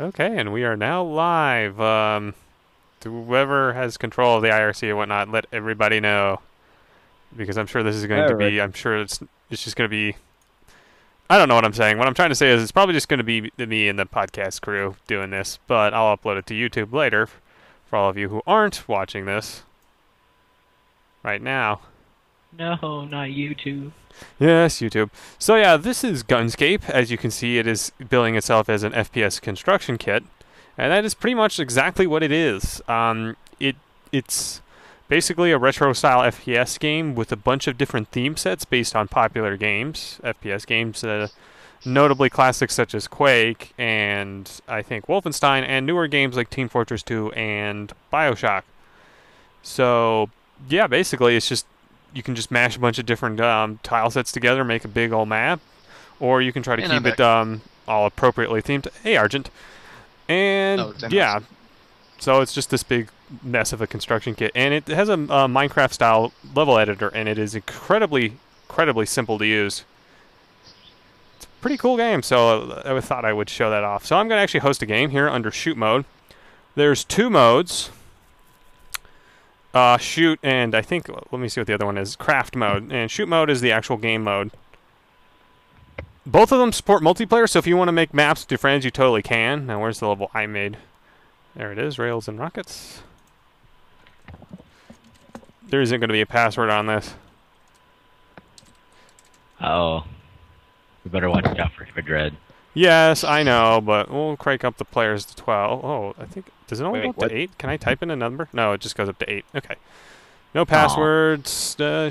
Okay, and we are now live. Um, whoever has control of the IRC and whatnot, let everybody know, because I'm sure this is going to Alright. be. I'm sure it's it's just going to be. I don't know what I'm saying. What I'm trying to say is it's probably just going to be me and the podcast crew doing this, but I'll upload it to YouTube later for all of you who aren't watching this right now. No, not YouTube. Yes, YouTube. So yeah, this is Gunscape. As you can see, it is billing itself as an FPS construction kit, and that is pretty much exactly what it is. Um, it it's basically a retro style FPS game with a bunch of different theme sets based on popular games, FPS games, uh, notably classics such as Quake and I think Wolfenstein, and newer games like Team Fortress 2 and Bioshock. So yeah, basically it's just you can just mash a bunch of different um, tile sets together, make a big old map, or you can try to And keep it um, all appropriately themed. Hey, Argent. And Oh, yeah, so it's just this big mess of a construction kit, and it has a, uh Minecraft style level editor, and it is incredibly, incredibly simple to use. It's a pretty cool game, so I thought I would show that off. So I'm going to actually host a game here under shoot mode. There's two modes uh, shoot and I think let me see what the other one is craft mode and shoot mode is the actual game mode. Both of them support multiplayer, so if you want to make maps with your friends, you totally can. Now where's the level I made? There it is, rails and rockets. There isn't going to be a password on this. Oh. We better watch out for Dread. Yes, I know, but we'll crank up the players to 12. Oh, I think does it only Wait, go up what? to 8? Can I type in a number? No, it just goes up to 8. Okay. No passwords. Uh,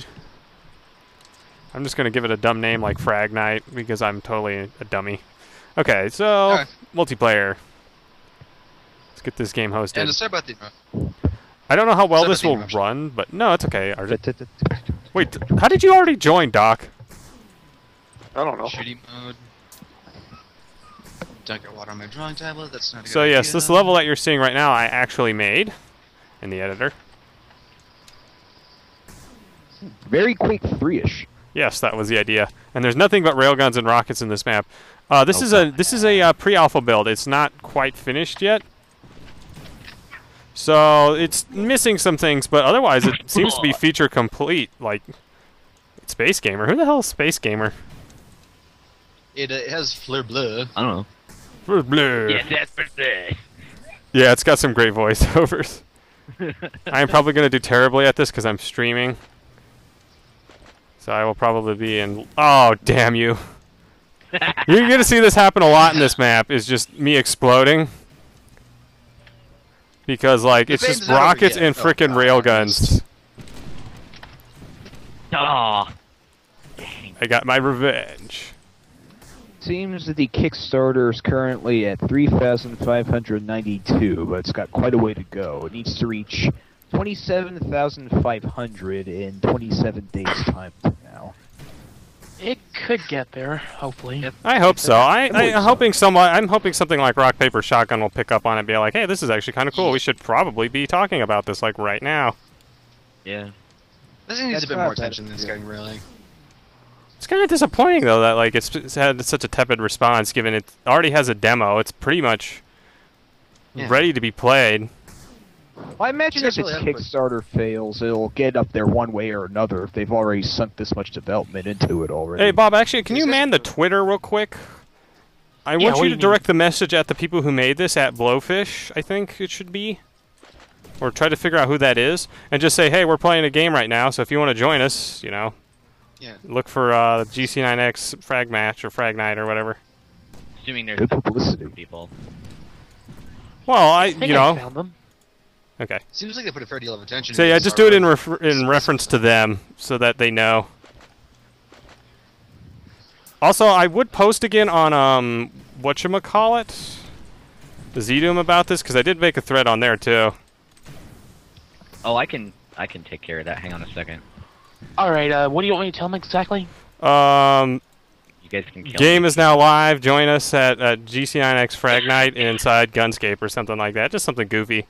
I'm just going to give it a dumb name like Frag Night because I'm totally a dummy. Okay, so Alright. multiplayer. Let's get this game hosted. And to start about the I don't know how well this will interruption. run, but no, it's okay. Wait, how did you already join, Doc? I don't know. shooting mode. Don't get water on my drawing tablet. That's not a good So yes, idea. this level that you're seeing right now, I actually made in the editor. Very Quake 3-ish. Yes, that was the idea. And there's nothing but railguns and rockets in this map. Uh, this is a this is a uh, pre-alpha build. It's not quite finished yet, so it's missing some things. But otherwise, it seems to be feature complete. Like Space Gamer. Who the hell is Space Gamer? It, uh, it has fleur bleu. I don't know. Blue. that's for this. Yeah, it's got some great voiceovers. I am probably going to do terribly at this because I'm streaming. So I will probably be in. Oh, damn you. You're going to see this happen a lot in this map, is just me exploding. Because, like, The it's just rockets and Oh, frickin' railguns. Aw. I got my revenge. Seems that the Kickstarter is currently at 3,592, but it's got quite a way to go. It needs to reach 27,500 in 27 days' time from now. It could get there, hopefully. Yep. I hope so. I, I, believe I'm so. hoping someone. I'm hoping something like Rock Paper Shotgun will pick up on it and be like, "Hey, this is actually kind of cool. We should probably be talking about this like right now." Yeah. This needs That's a bit more attention than it's yeah. getting, really. It's kind of disappointing though that like it's, it's had such a tepid response, given it already has a demo. It's pretty much Yeah. ready to be played. Well, I imagine if its really have Kickstarter fails, it'll get up there one way or another if they've already sunk this much development into it already. Hey, Bob, actually, can Is you man the Twitter real quick? I Yeah, want you to you mean? direct the message at the people who made this at Blowfish. I think it should be, or try to figure out who that is, and just say, "Hey, we're playing a game right now, so if you want to join us, you know, Yeah. look for uh, GC9X Frag Match or Frag Night or whatever." Assuming there's Good publicity. people. Well, I, I think you I know, found them. okay. Seems like they put a fair deal of attention. So into yeah, just do it in already. in reference to them so that they know. Also, I would post again on um whatchamacallit, the Zdoom about this because I did make a thread on there too. Oh, I can I can take care of that. Hang on a second. All right. Uh, what do you want me to tell them exactly? Um, Game me. is now live. Join us at uh, GC9X Frag Night inside Gunscape or something like that. Just something goofy.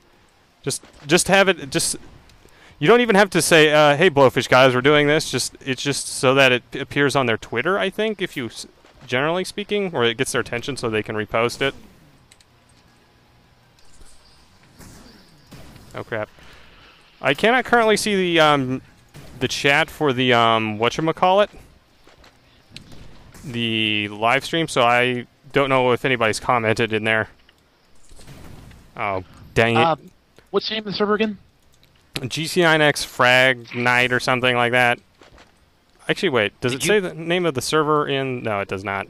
Just just have it. Just you don't even have to say, uh, "Hey, Blowfish guys, we're doing this." Just it's just so that it appears on their Twitter. I think if you generally speaking, or it gets their attention so they can repost it. Oh crap! I cannot currently see the um, the chat for the um it, The live stream, so I don't know if anybody's commented in there. Oh, dang it. Uh, what's the name of the server again? GC9X Frag Night or something like that. Actually, wait. Does Did it you- say the name of the server in? No, it does not.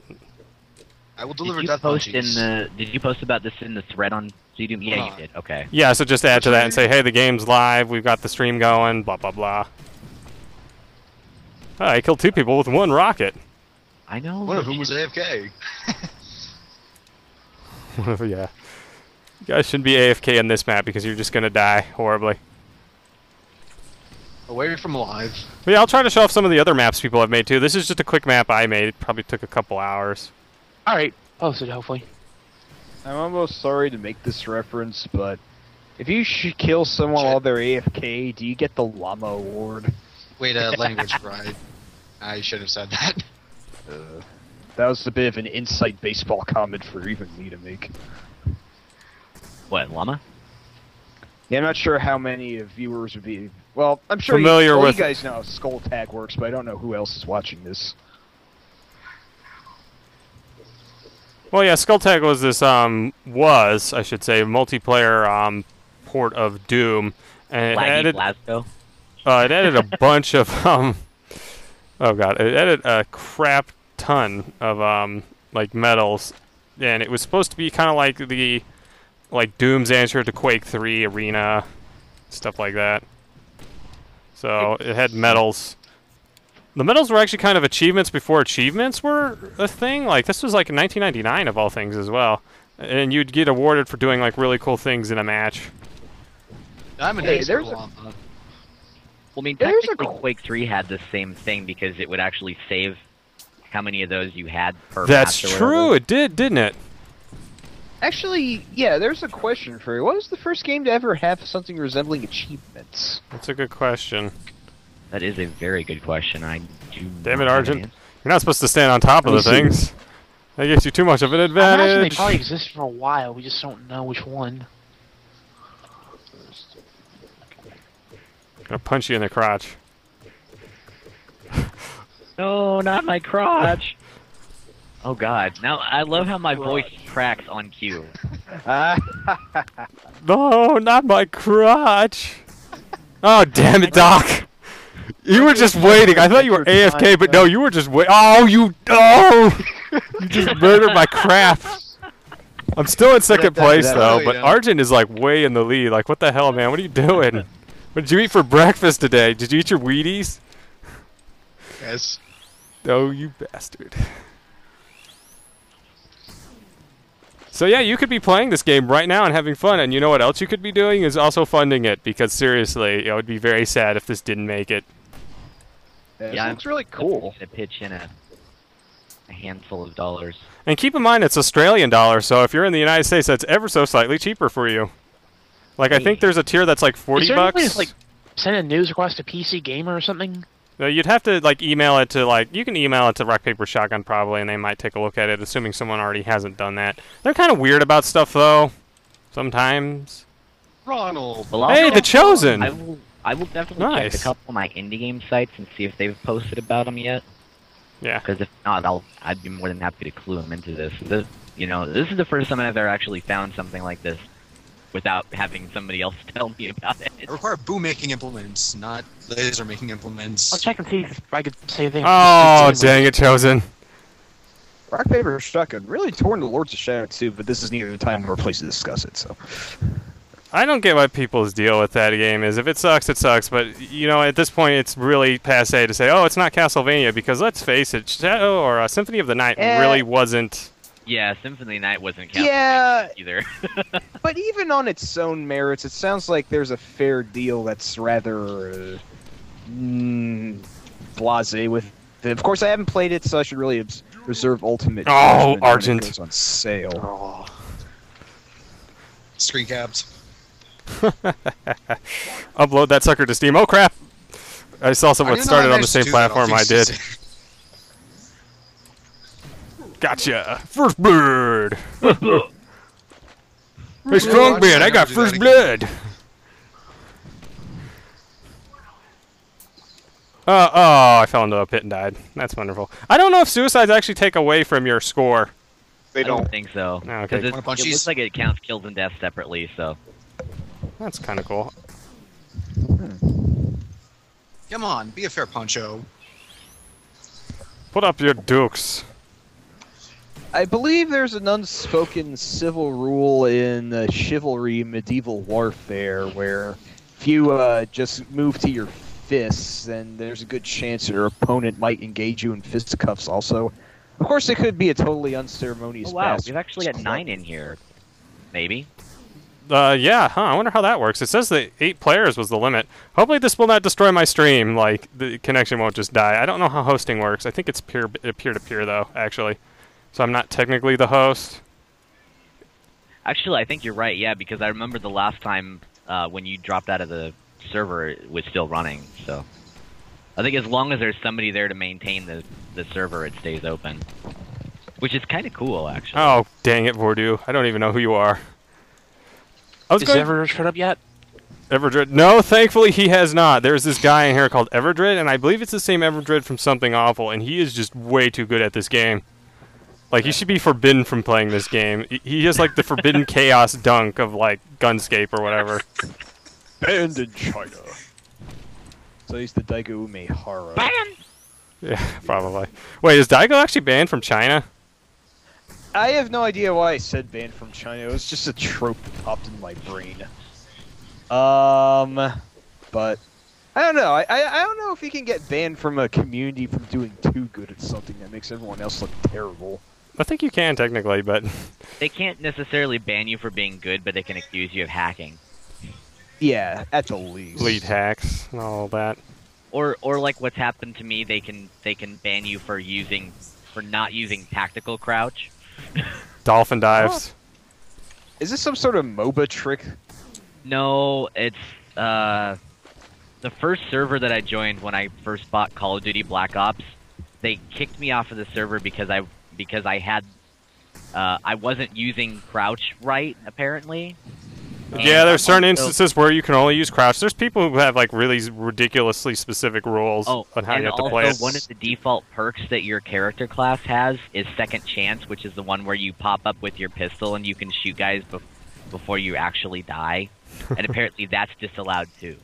I will Did deliver you death post in the? Did you post about this in the thread on Zdoom? Yeah, Hold you did. Okay. Yeah, so just add to that and say, hey, the game's live. We've got the stream going. Blah blah blah. Oh, I killed two people with one rocket. I know. One of whom was AFK. yeah. You guys shouldn't be AFK in this map because you're just gonna die horribly. Away from live. But yeah, I'll try to show off some of the other maps people have made too. This is just a quick map I made. It probably took a couple hours. All right, posted hopefully. I'm almost sorry to make this reference, but if you should kill someone while they're AFK, do you get the llama award? Wait, uh, language right. I should have said that. Uh, that was a bit of an inside baseball comment for even me to make. What llama? Yeah, I'm not sure how many of viewers would be. Well, I'm sure Familiar you, well, with- you guys know how Skulltag works, but I don't know who else is watching this. Well, yeah, Skulltag was this um was I should say multiplayer um port of Doom, and it Laggy added Glasgow. uh, it added a bunch of um oh god it added a crap ton of um like medals, and it was supposed to be kind of like the like Doom's answer to Quake Three Arena stuff like that. So it had medals. The medals were actually kind of achievements before achievements were a thing. Like this was like in 1999 of all things as well, and you'd get awarded for doing like really cool things in a match. I'm an Hey, ace there's for a- llama. Well, I mean, There's a technically, qu- Quake 3 had the same thing because it would actually save how many of those you had per That's match true. It did, didn't it? Actually, yeah, there's a question for you. What was the first game to ever have something resembling achievements? That's a good question. That is a very good question. I do. Damn it, Argent. You're not supposed to stand on top of the Let me see. things. That gives you too much of an advantage. I imagine they probably existed for a while. We just don't know which one. Gonna punch you in the crotch. No, not my crotch. Oh God! Now I love how my voice cracks on cue. Ah, No, not my crotch. Oh, damn it, Doc. You were just waiting. I thought you were AFK, but no, you were just wait. Oh, you. Oh! You just murdered my crap. I'm still in second place, though, but yeah. Argent is, like, way in the lead. Like, what the hell, man? What are you doing? What did you eat for breakfast today? Did you eat your Wheaties? Yes. Oh, you bastard. So yeah, you could be playing this game right now and having fun, and you know what else you could be doing is also funding it, because seriously, it would be very sad if this didn't make it. Yeah, looks really cool. To pitch in a, a handful of dollars. And keep in mind, it's Australian dollars, so if you're in the United States, that's ever so slightly cheaper for you. Like, I think there's a tier that's like 40 Is there any way bucks. to, like send a news request to PC Gamer or something? No, you'd have to like email it to like you can email it to Rock Paper Shotgun probably, and they might take a look at it, assuming someone already hasn't done that. They're kind of weird about stuff though. Sometimes. Ronald. Well, Hey, the Chosen. I will. I will definitely Nice. check a couple of my indie game sites and see if they've posted about them yet. Yeah. Because if not, I'll I'd be more than happy to clue them into this. this. You know, this is the first time I've ever actually found something like this without having somebody else tell me about it. I require boom making implements, not laser making implements. I'll check and see if I could say a thing. Oh, dang it, Chosen. Rock paper shotgun really torn the Lords of Shadow too, but this is neither the time nor place to discuss it. So I don't get what people's deal with that game is. If it sucks, it sucks. But you know, at this point, it's really passe to say, "Oh, it's not Castlevania," because let's face it, Shadow or uh, Symphony of the Night Eh. really wasn't. Yeah, Symphony Night wasn't counted yeah, either. but even on its own merits, it sounds like there's a fair deal that's rather uh, mm, blasé with. it. Of course, I haven't played it, so I should really obs- reserve ultimate. Oh, judgment when it Argent. goes on sale. Screen caps. Upload that sucker to Steam. Oh crap! I saw someone didn't started on the same platform I'll I fix did. Gotcha. First blood. hey, strong man, I got first blood. Uh, oh, I fell into a pit and died. That's wonderful. I don't know if suicides actually take away from your score. They don't. I don't think so. No, okay. it looks like it counts kills and deaths separately, so. That's kind of cool. Hmm. Come on, be a fair poncho. Put up your dukes. I believe there's an unspoken civil rule in uh, chivalry medieval warfare where if you uh, just move to your fists, then there's a good chance your opponent might engage you in fisticuffs also. Of course, it could be a totally unceremonious oh wow, pass. we've actually got nine in here. Maybe. Uh, yeah, huh, I wonder how that works. It says that eight players was the limit. Hopefully this will not destroy my stream, like, the connection won't just die. I don't know how hosting works. I think it's peer- peer-to-peer, though, actually. So I'm not technically the host. Actually, I think you're right. Yeah, because I remember the last time uh, when you dropped out of the server, it was still running. So I think as long as there's somebody there to maintain the the server, it stays open, which is kind of cool, actually. Oh, dang it, Vordu. I don't even know who you are. I was Is going ever shut up yet? Everdred. No, thankfully he has not. There's this guy in here called Everdred, and I believe it's the same Everdred from Something Awful, and he is just way too good at this game. Like, he should be forbidden from playing this game. He- He has, like, the forbidden chaos dunk of, like, Gunscape or whatever. banned in China. So he's the Daigo umi Umehara. Yeah, probably. Wait, is Daigo actually banned from China? I have no idea why I said banned from China. It was just a trope that popped in my brain. Um, but I don't know. I, I I don't know if he can get banned from a community from doing too good at something that makes everyone else look terrible. I think you can, technically, but... They can't necessarily ban you for being good, but they can accuse you of hacking, Yeah, at the least. lead hacks and all that. or or like what's happened to me, they can they can ban you for using for not using tactical crouch. Dolphin dives. Is this some sort of MOBA trick? No, it's uh, the first server that I joined when I first bought Call of Duty Black Ops. They kicked me off of the server because I because I had uh, I wasn't using crouch right apparently. Yeah, there's certain instances where you can only use crouch. There's people who have like really ridiculously specific rules Oh, on how you have to also play it. one of the default perks that your character class has is Second Chance, which is the one where you pop up with your pistol and you can shoot guys bef- before you actually die. and apparently that's disallowed too.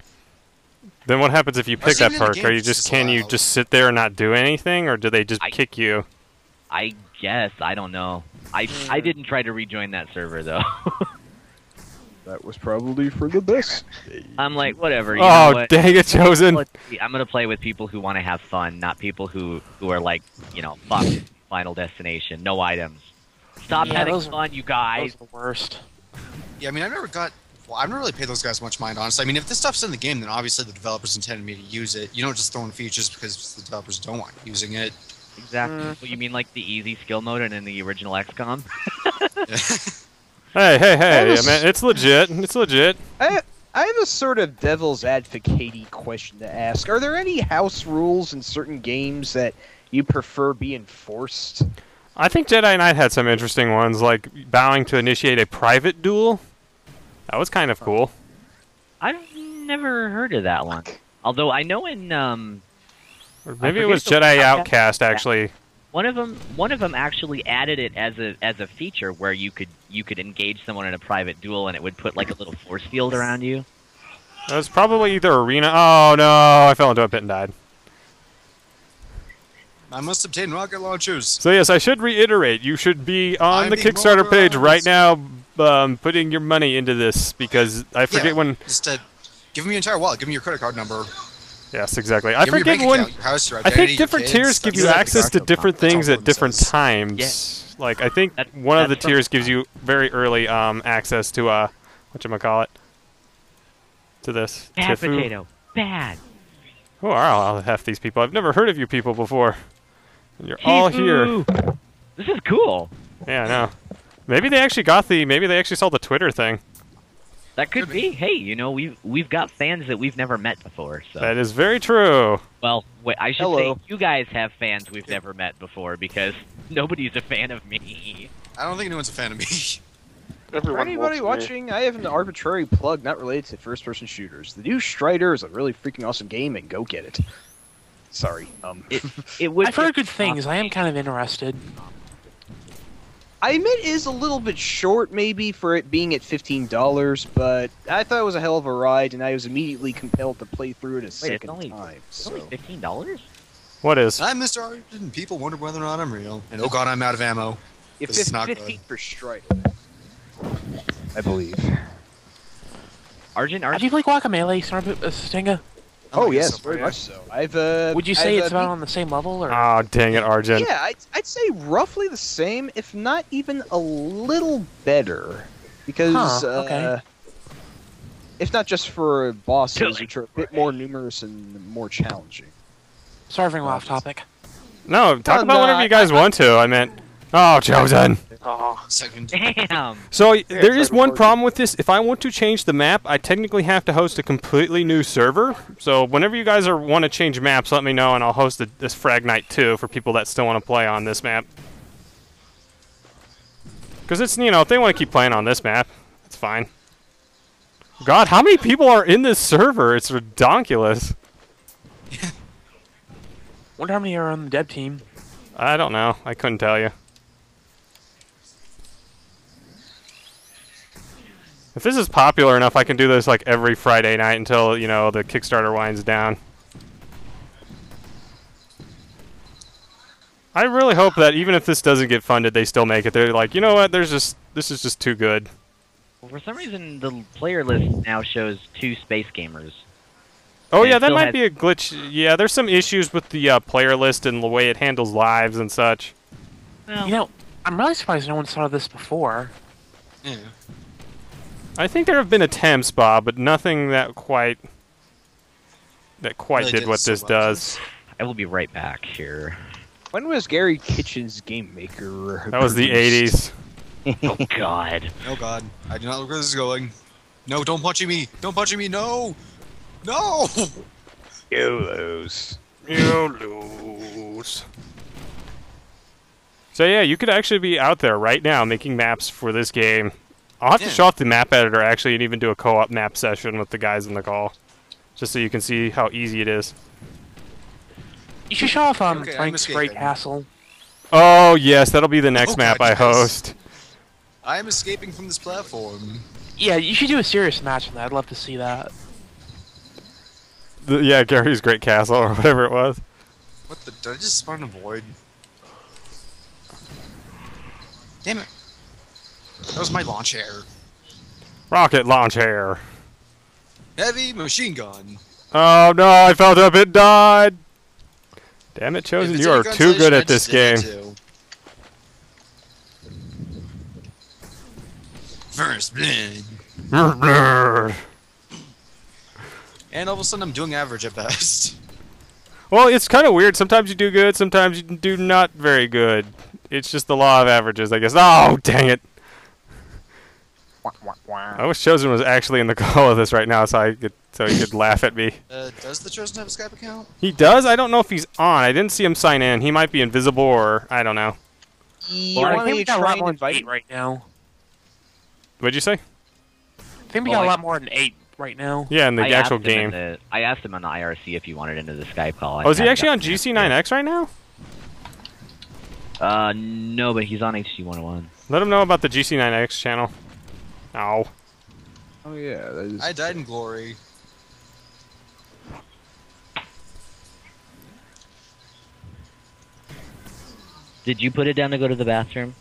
Then what happens if you pick that even in the perk? game Are you that's just can you just sit there and not do anything, or do they just I- kick you? I guess I don't know. I I didn't try to rejoin that server though. That was probably for the best. I'm like whatever. You oh, know Oh what? dang it, chosen! I'm gonna play with people who want to have fun, not people who who are like you know fuck Final Destination, no items. Stop Yeah, having those fun, you That guys. was the worst. Yeah, I mean, I never got. Well, I've never really paid those guys much mind, honestly. I mean, if this stuff's in the game, then obviously the developers intended me to use it. You don't just throw in features because the developers don't want using it. Exactly. Mm. Well, you mean like the easy skill mode and in the original XCOM? Hey, hey, hey! was- man, it's legit. It's legit. I I have a sort of devil's advocate question to ask. Are there any house rules in certain games that you prefer be enforced? I think Jedi Knight had some interesting ones, like bowing to initiate a private duel. That was kind of cool. I've never heard of that one. Although I know in um, Or maybe it was the- Jedi Outcast actually. one of them one of them actually added it as a as a feature where you could you could engage someone in a private duel and it would put like a little force field around you. That was probably either arena. Oh no! I fell into a pit and died. I must obtain rocket launchers. So yes, I should reiterate. You should be on I'm the Kickstarter page right mobilized. now, um, putting your money into this because I forget Yeah, when. Just uh, give me your entire wallet. Give me your credit card number. Yes, exactly. I give me your forget when. house, I think different tiers give you access to different things at different says. times. Like I think That- one of the that's from- tiers gives you very early um, access to uh, what you call it, to this. Bad Tifu. potato. Bad. Who are all half these people? I've never heard of you people before. And you're all here. This is cool. Yeah, I know. Maybe they actually got the. Maybe they actually saw the Twitter thing. That could be. Hey, you know we've we've got fans that we've never met before. So That is very true. well, wait, I should Hello. say you guys have fans we've never met before because nobody's a fan of me. I don't think anyone's a fan of me. For anybody wants me. watching, I have an arbitrary plug not related to first-person shooters. The new Strider is a really freaking awesome game, and go get it. Sorry. Um, It it would. I've heard good things. I am kind of interested. I admit it is a little bit short, maybe, for it being at fifteen dollars, but I thought it was a hell of a ride, and I was immediately compelled to play through it a it's second only- time. It's only fifteen dollars. What is? I'm Mr. Argent, and people wonder whether or not I'm real. And oh god, I'm out of ammo. If This is fif- not good. fifteen for strike. I believe. Argent, Have Argent. you played Guacamelee, Star- uh, Stinga? Oh, yes, yes, very much so. I've. Uh, Would you say I've, it's uh, about on the same level, or Oh, dang it, Argent. Yeah, I'd, I'd say roughly the same, if not even a little better. Because, Huh, okay. uh, if not just for bosses, Killing which are a bit more numerous and more challenging. sorry for going off topic? No, talk Oh, about no, whatever I- you guys want to. I meant. Oh, chosen. Oh, Second. Damn. So y- there one problem with this. If I want to change the map, I technically have to host a completely new server. So whenever you guys are want to change maps, let me know, and I'll host a, this Frag Night too for people that still want to play on this map. Because it's you know if they want to keep playing on this map, it's fine. God, how many people are in this server? It's redonkulous. wonder how many are on the dev team. I don't know. I couldn't tell you. If this is popular enough, I can do this like every Friday night until, you know, the Kickstarter winds down. I really hope that even if this doesn't get funded, they still make it. They're like, you know what? There's just this is just too good. Well, for some reason, the player list now shows two space gamers. Oh And yeah, that might has- be a glitch. Yeah, there's some issues with the uh, player list and the way it handles lives and such. Well, You know, I'm really surprised no one saw this before. Yeah. I think there have been attempts, Bob, but nothing that quite that quite Really did did what so this well. does. I will be right back here. When was Garry Kitchen's Game Maker? That was the 80s. Oh God. Oh god, I do not look where this is going. No, don't punch me! Don't punch me! No! No! YOLOs. You lose. So yeah, you could actually be out there right now making maps for this game. I'll have to show off the map editor actually and even do a co-op map session with the guys in the call. Just so you can see how easy it is. You should show off um, Okay, Frank's Great. Castle. Oh yes, that'll be the next Oh, map God, I yes. host. I am escaping from this platform. Yeah, you should do a serious match on that. I'd love to see that. The, yeah, Gary's Great Castle or whatever it was. What the? Did I just spawn a void? Damn it. That was my launch air. Rocket launcher. Heavy machine gun. Oh no, I felt up it died. Damn it, Chosen, you are too good at this game. First blood. And all of a sudden I'm doing average at best. well, it's kind of weird. Sometimes you do good, sometimes you do not very good. It's just the law of averages, I guess. Oh, dang it. I wish Chosen was actually in the call of this right now so I could so he could laugh at me. Uh, does the Chosen have a Skype account? He does? I don't know if he's on. I didn't see him sign in. He might be invisible or I don't know. You Well, I want think we to got a lot more than invite eight right now. What'd you say? I think we Well, got a lot more than eight right now. Yeah, in the I actual game. the, I asked him on the IRC if he wanted into the Skype call. I Oh, is he actually on GC9X right now? Uh, no, but he's on HG 101. Let him know about the GC9X channel. Oh. Oh yeah, that is. I died in glory. Did you put it down to go to the bathroom?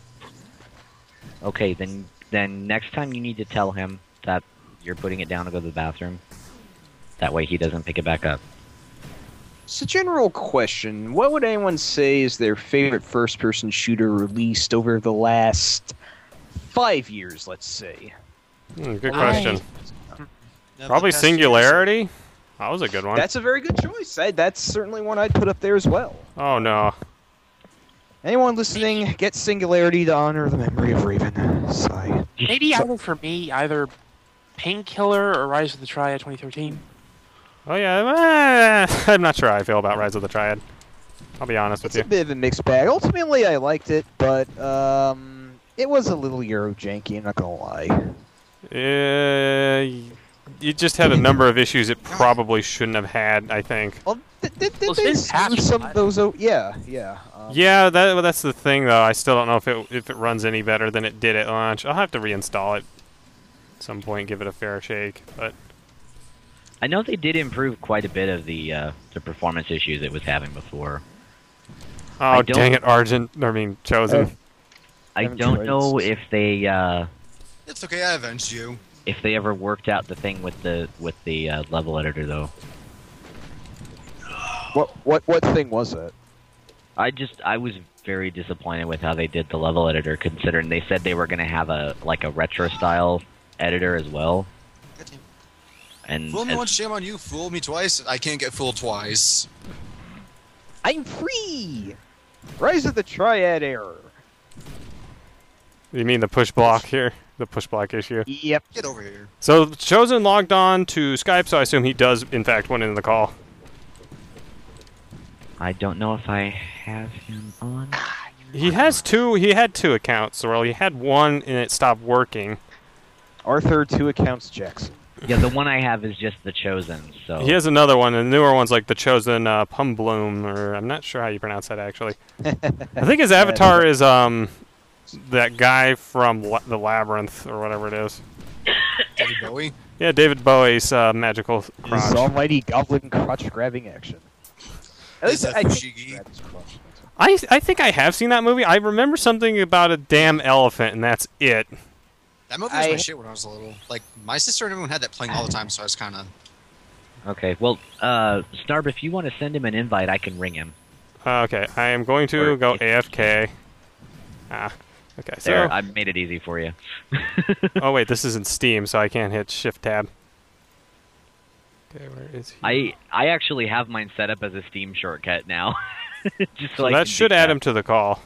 Okay, then then next time you need to tell him that you're putting it down to go to the bathroom. That way he doesn't pick it back up. It's a general question. What would anyone say is their favorite first-person shooter released over the last five years? Let's say. Hmm, good I- question. Yeah, Probably the past Singularity. That was a good one. That's a very good choice. I, that's certainly one I'd put up there as well. Oh no. Anyone listening, get Singularity to honor the memory of Raven. Sigh. Maybe either for me, either Painkiller or Rise of the Triad 2013. Oh yeah. eh, I'm not sure how I feel about Rise of the Triad. I'll be honest with you. It's a you. bit of a mixed bag. Ultimately, I liked it, but um, it was a little Euro janky. I'm not gonna lie. Uh, it just had a number of issues it probably shouldn't have had. I think. Well, did, did, Well, they it's been smooth patched some of those? o- Yeah, yeah. Um, Yeah, that well, that's the thing though. I still don't know if it if it runs any better than it did at launch. I'll have to reinstall it at some point, give it a fair shake. But I know they did improve quite a bit of the uh, the performance issues it was having before. oh dang it, Argent! I mean, chosen. Uh, I don't know if they uh, It's okay, I avenged you. if they ever worked out the thing with the with the uh, level editor though. What what what thing was it? I just I was very disappointed with how they did the level editor, considering they said they were going to have a like a retro style editor as well. And Fool me as- once, shame on you. Fool me twice, I can't get fooled twice. I'm free. Rise of the Triad Error. You mean the push block here? The push block issue. Yep. Get over here. So chosen logged on to Skype, so I assume he does in fact went in the call. I don't know if I have him on. He has two. He had two accounts. Well, he had one and it stopped working. Arthur two accounts Jackson. Yeah, the one I have is just the chosen. So He has another one, and the newer one's like the chosen uh, Pumbloom, or I'm not sure how you pronounce that actually. I think his avatar is um that guy from La- the Labyrinth or whatever it is. David Bowie. Yeah, David Bowie's uh, magical His almighty goblin crotch grabbing action. At least I think Fushigi? he grabbed his crotch. I I think I have seen that movie. I remember something about a damn elephant, and that's it. That movie was my shit when I was a little. Like, my sister and everyone had that playing all the time, so I was kind of. okay, well, uh, Snarb, if you want to send him an invite, I can ring him. Uh, okay, I am going to Or go AFK. Ah, okay. So, There, I made it easy for you. oh wait, this is in Steam, so I can't hit Shift Tab. Okay, where is he? I I actually have mine set up as a Steam shortcut now. Just so, so I that should add that. him to the call.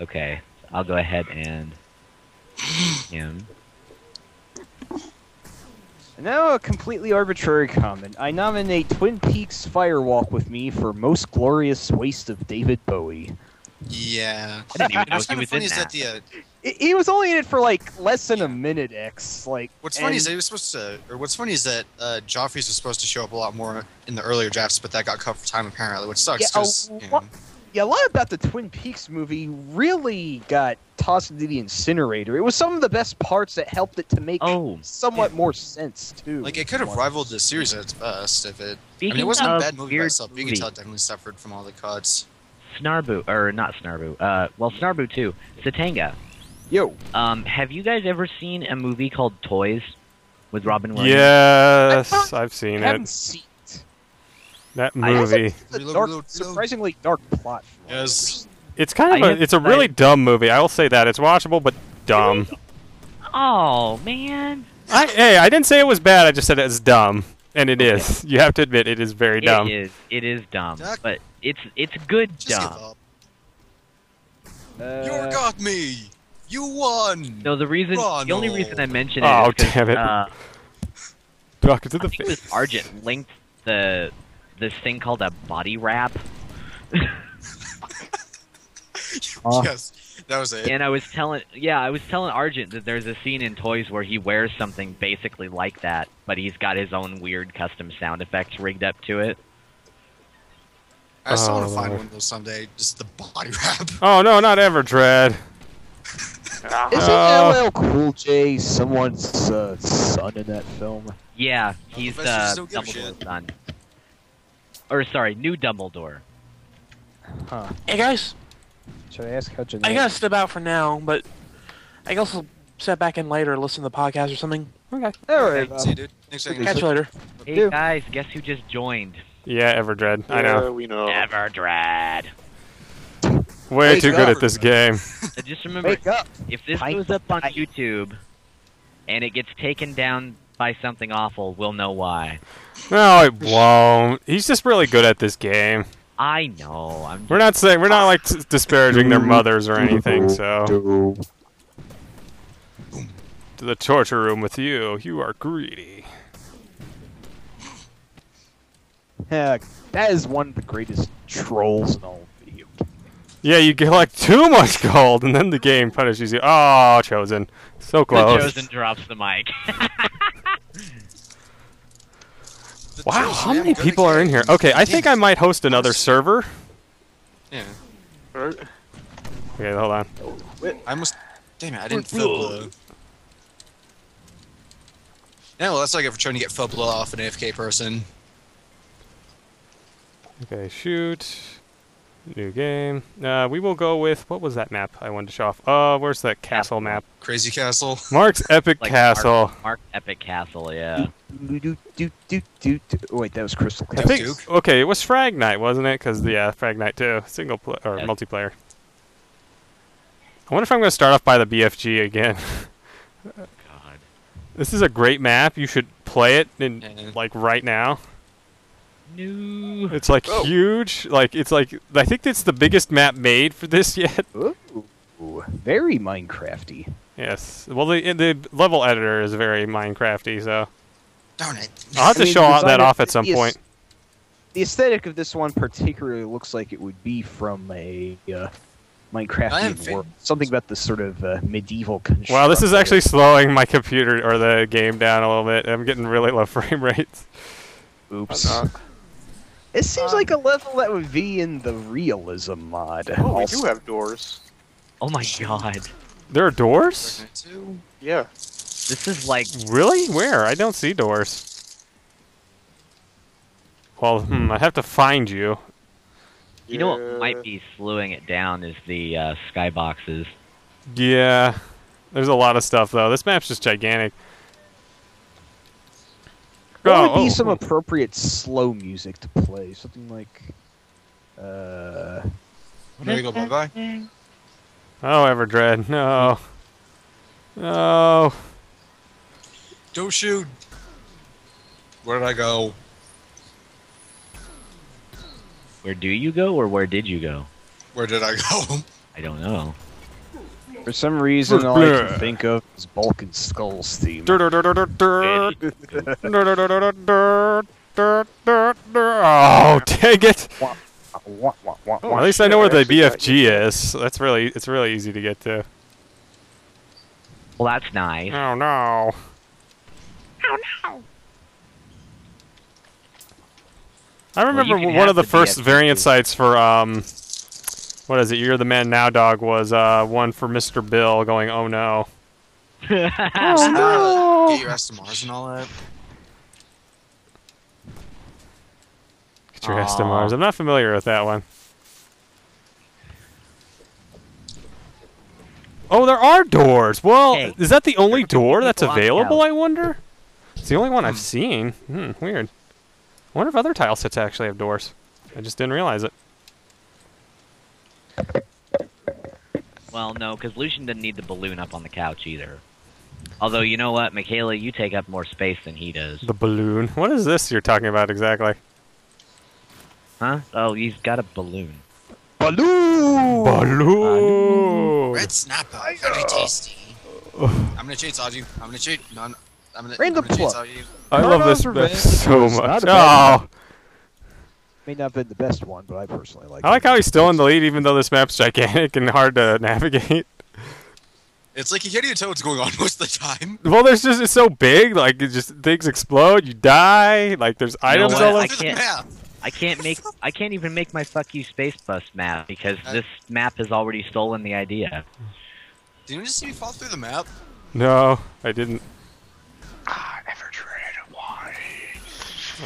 Okay, I'll go ahead and him. And now a completely arbitrary comment. I nominate Twin Peaks Firewalk with me for most glorious waste of David Bowie. Yeah. I didn't even know What's he was funny in is that. that the. Uh, He was only in it for like less than a minute. X like. what's funny is and- they were supposed to. Or what's funny is that uh, Jeffries was supposed to show up a lot more in the earlier drafts, but that got cut for time apparently, which sucks. Yeah, 'cause, a you lo- know, Yeah, a lot about the Twin Peaks movie really got tossed into the incinerator. It was some of the best parts that helped it to make Oh, somewhat more sense too. like it could have rivaled the series at its best if it. I mean, it wasn't a bad movie by itself. but You can tell it definitely suffered from all the cuts. Snarbu or not Snarbu? Uh, well, Snarbu too. Satanga. Yo, Um, have you guys ever seen a movie called Toys with Robin Williams? Yes, I've seen I haven't it. seen it. That movie. A dark, reload, reload. surprisingly dark plot. Yes. It's kind of I a, it's a really dumb movie. I will say that it's watchable, but dumb. Oh man, I, hey, I didn't say it was bad. I just said it's dumb, and it is. You have to admit it is very dumb. it is. It is dumb, Duck. but it's it's good Just give dumb. up. Uh, You got me. You won. No, the reason, the only reason I mention it Oh, is 'cause, damn it. Uh, Doctor to I the think it was face. Argent linked the this thing called a body wrap, Uh, yes, that was it. and I was telling, yeah, I was telling Argent that there's a scene in Toys where he wears something basically like that, but he's got his own weird custom sound effects rigged up to it. I still Oh, want to find Lord. one of those someday. Just the body wrap. Oh no, not Everdread. Isn't Oh. LL Cool J someone's uh, son in that film? Yeah, he's Professor uh, just don't give a Dumbledore's son. Or sorry, new Dumbledore. Huh. Hey guys, Should I ask how genetic? I gotta step out for now, but I guess I'll step back in later, listen to the podcast or something. Okay. All right. See you, dude. Thanks for Catch you later. Hey do. guys, guess who just joined? Yeah, Everdread. I know. we know. Everdread. Way Wake too good up. at this game. So just remember, Wake up. if this Pint goes up on pie. YouTube and it gets taken down by something awful, we'll know why. No, it won't. He's just really good at this game. I know. I'm We're not saying we're not like s- disparaging their mothers or anything. So to the torture room with you. You are greedy. Heck, that is one of the greatest trolls in all video games. Yeah, you get like too much gold, and then the game punishes you. Oh, chosen. So close. The close. Chosen drops the mic. the Wow, how damn many good at people are in here? Okay, I think I might host another server. Yeah. Right. Okay, hold on. I almost. Damn it! I didn't fill the. Yeah, well, that's what I get for trying to get Fublo off an AFK person. Okay, shoot. New game. Uh, we will go with what was that map I wanted to show off? Uh, where's that castle map? Crazy Castle. Mark's Epic Like Castle. Mark, Mark Epic Castle, yeah. Do, do, do, do, do, do. Oh, wait, that was Crystal I think okay, it was Frag Night, wasn't it? Because yeah, Frag Night too, single play or Yeah. multiplayer. I wonder if I'm going to start off by the BFG again. God. this is a great map. You should play it in Yeah. like right now. No. It's like Oh. huge. Like it's like I think it's the biggest map made for this yet. Ooh, very Minecrafty. Yes. Well, the the level editor is very Minecrafty, so Darn it. I'll have I to mean, show the that off at some point. The aesthetic of this one particularly looks like it would be from a uh, I am Minecraftian fin- world. Something about the sort of uh, medieval construction. Wow, this is actually slowing my computer or the game down a little bit. I'm getting really low frame rates. Oops. I'm not. It seems Um, like a level that would be in the realism mod. Oh, we do have doors. Oh my god. There are doors? Two. Yeah. This is like Really? Where? I don't see doors. Well, hmm, I have to find you. you know what might be slowing it down is the uh, skyboxes. Yeah. There's a lot of stuff though. This map's just gigantic. What Oh, would be oh, some oh. appropriate slow music to play? Something like, uh, There you go. Bye bye. Oh, Everdread. No. No. Don't shoot. Where did I go? Where do you go or where did you go? Where did I go? I don't know. For some reason, all I can think of is Balkan Skulls theme. oh, dang it! Oh, at least I know where the BFG is. That's really, it's really easy to get to. Well, that's nice. Oh no! Oh no! I remember well, one of the, the first BFG variant sites for um, what is it? You're the man now dog was uh one for Mr. Bill going oh no. Oh, Get your ass to Mars and all that. Get your ass to Aw. Mars. I'm not familiar with that one. Oh, there are doors. Well, Hey, is that the only there could be door that's people on the available? I wonder. It's the only one I've Hmm. seen. Hmm, weird. I wonder if other tile sets actually have doors. I just didn't realize it. Well, no, because Lucian didn't need the balloon up on the couch either. Although, you know what, Michaela, you take up more space than he does. The balloon. What is this you're talking about exactly? Huh? Oh, he's got a balloon. Baloo! Balloon. Red snapper, very tasty. I'm gonna cheat Saju. I'm gonna cheat. No, I'm I'm gonna, Random I'm gonna cheat plug. Saju. I love this Carno's map so much. not bad Oh, May not have been the best one, but I personally like I like it. how he's still in the lead, even though this map's gigantic and hard to navigate. It's like you can't even tell what's going on most of the time. Well, there's just it's so big, like it just things explode, you die. Like there's items what? all I over. Through the can't- map. I can't make I can't even make my fuck you space bus map because Uh, this map has already stolen the idea. Did you just see me fall through the map? No, I didn't. Ah, Everdread, why?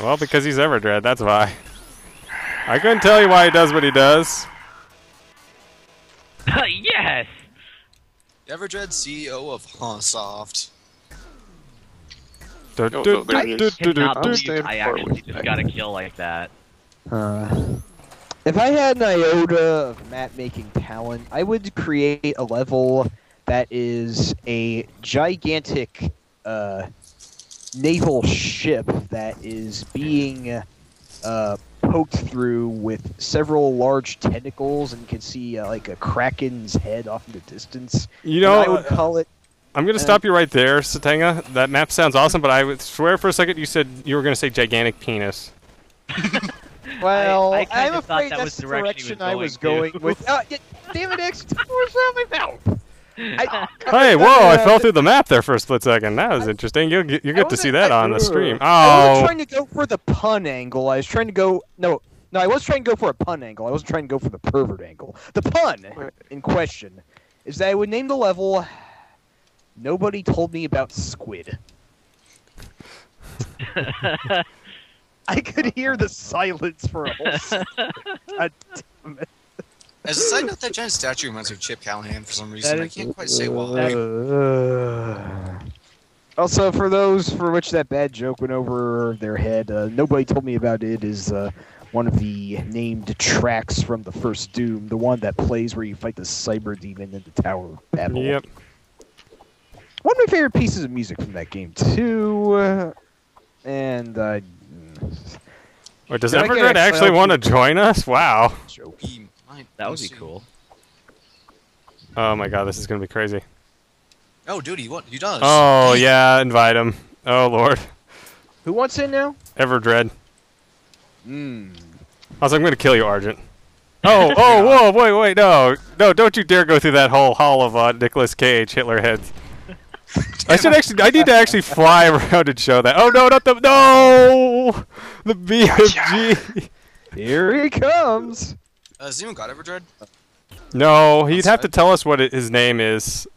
Well, because he's Everdread, that's why. I couldn't tell you why he does what he does. yes. Everdread, CEO of Hausoft. Du- No, du- no, there du- he du- is. du- du- Cannot I'm believe I actually just got a kill like that. Uh, if I had an iota of map making talent, I would create a level that is a gigantic uh, naval ship that is being uh, poked through with several large tentacles, and you can see uh, like a kraken's head off in the distance. You And know, I would call it. I'm gonna uh, stop you right there, Satanga. That map sounds awesome, but I would swear for a second you said you were gonna say gigantic penis. Well, I I, kinda am afraid that that's was the the direction direction was I was going going with. Uh, y- damn it, X, where's my help? I, Hey, whoa! I fell through the map there for a split second. That was interesting. You you get to see that I- on the stream. I wasn't Oh, trying to go for the pun angle. I was trying to go no, no. I was trying to go for a pun angle. I wasn't trying to go for the pervert angle. The pun in question is that I would name the level. Nobody told me about squid. I could hear the silence for a whole. God damn it. As a side note, that giant statue reminds me of Chip Callahan for some reason. That I can't quite say why. Uh, also, for those for which that bad joke went over their head, uh, nobody told me about it. Is uh, one of the named tracks from the first Doom, the one that plays where you fight the cyber demon in the Tower of Babel. yep. One of my favorite pieces of music from that game too. Uh, and uh, Wait, does Did I get Evergreen a actually want to to- join us? Wow. joke. He might that would be assume- cool. Oh my god, this is gonna be crazy. Oh, dude, he what? He does. Oh Hey, yeah, invite him. Oh lord, Who wants in now? Everdread. Hmm. I was like, I'm gonna kill you, Argent. Oh, oh, whoa, wait, wait, no, no, don't you dare go through that whole hall of uh, Nicolas Cage Hitler heads. I should actually, I need to actually fly around and show that. Oh no, not the, no, the BFG. Here he comes. Uh, has anyone got Everdread? No, he'd have to tell us what it, his name is.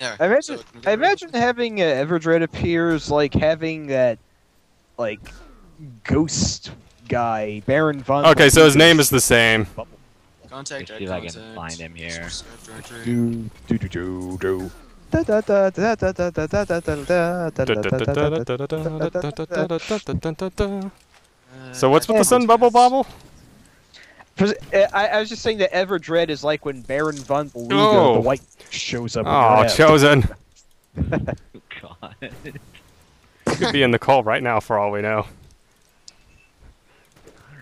Yeah, I imagine, so I imagine having uh, Everdread appears like having that, like, ghost guy, Baron von. Okay, so his name is the same. Contact. See if I can find him here. Do do do do do. So what's with the sun bubble bobble? Pres- uh, I, I was just saying that Everdread is like when Baron von Blubba, Oh. the white, shows up. Oh, your house. chosen. God. Could be in the call right now for all we know.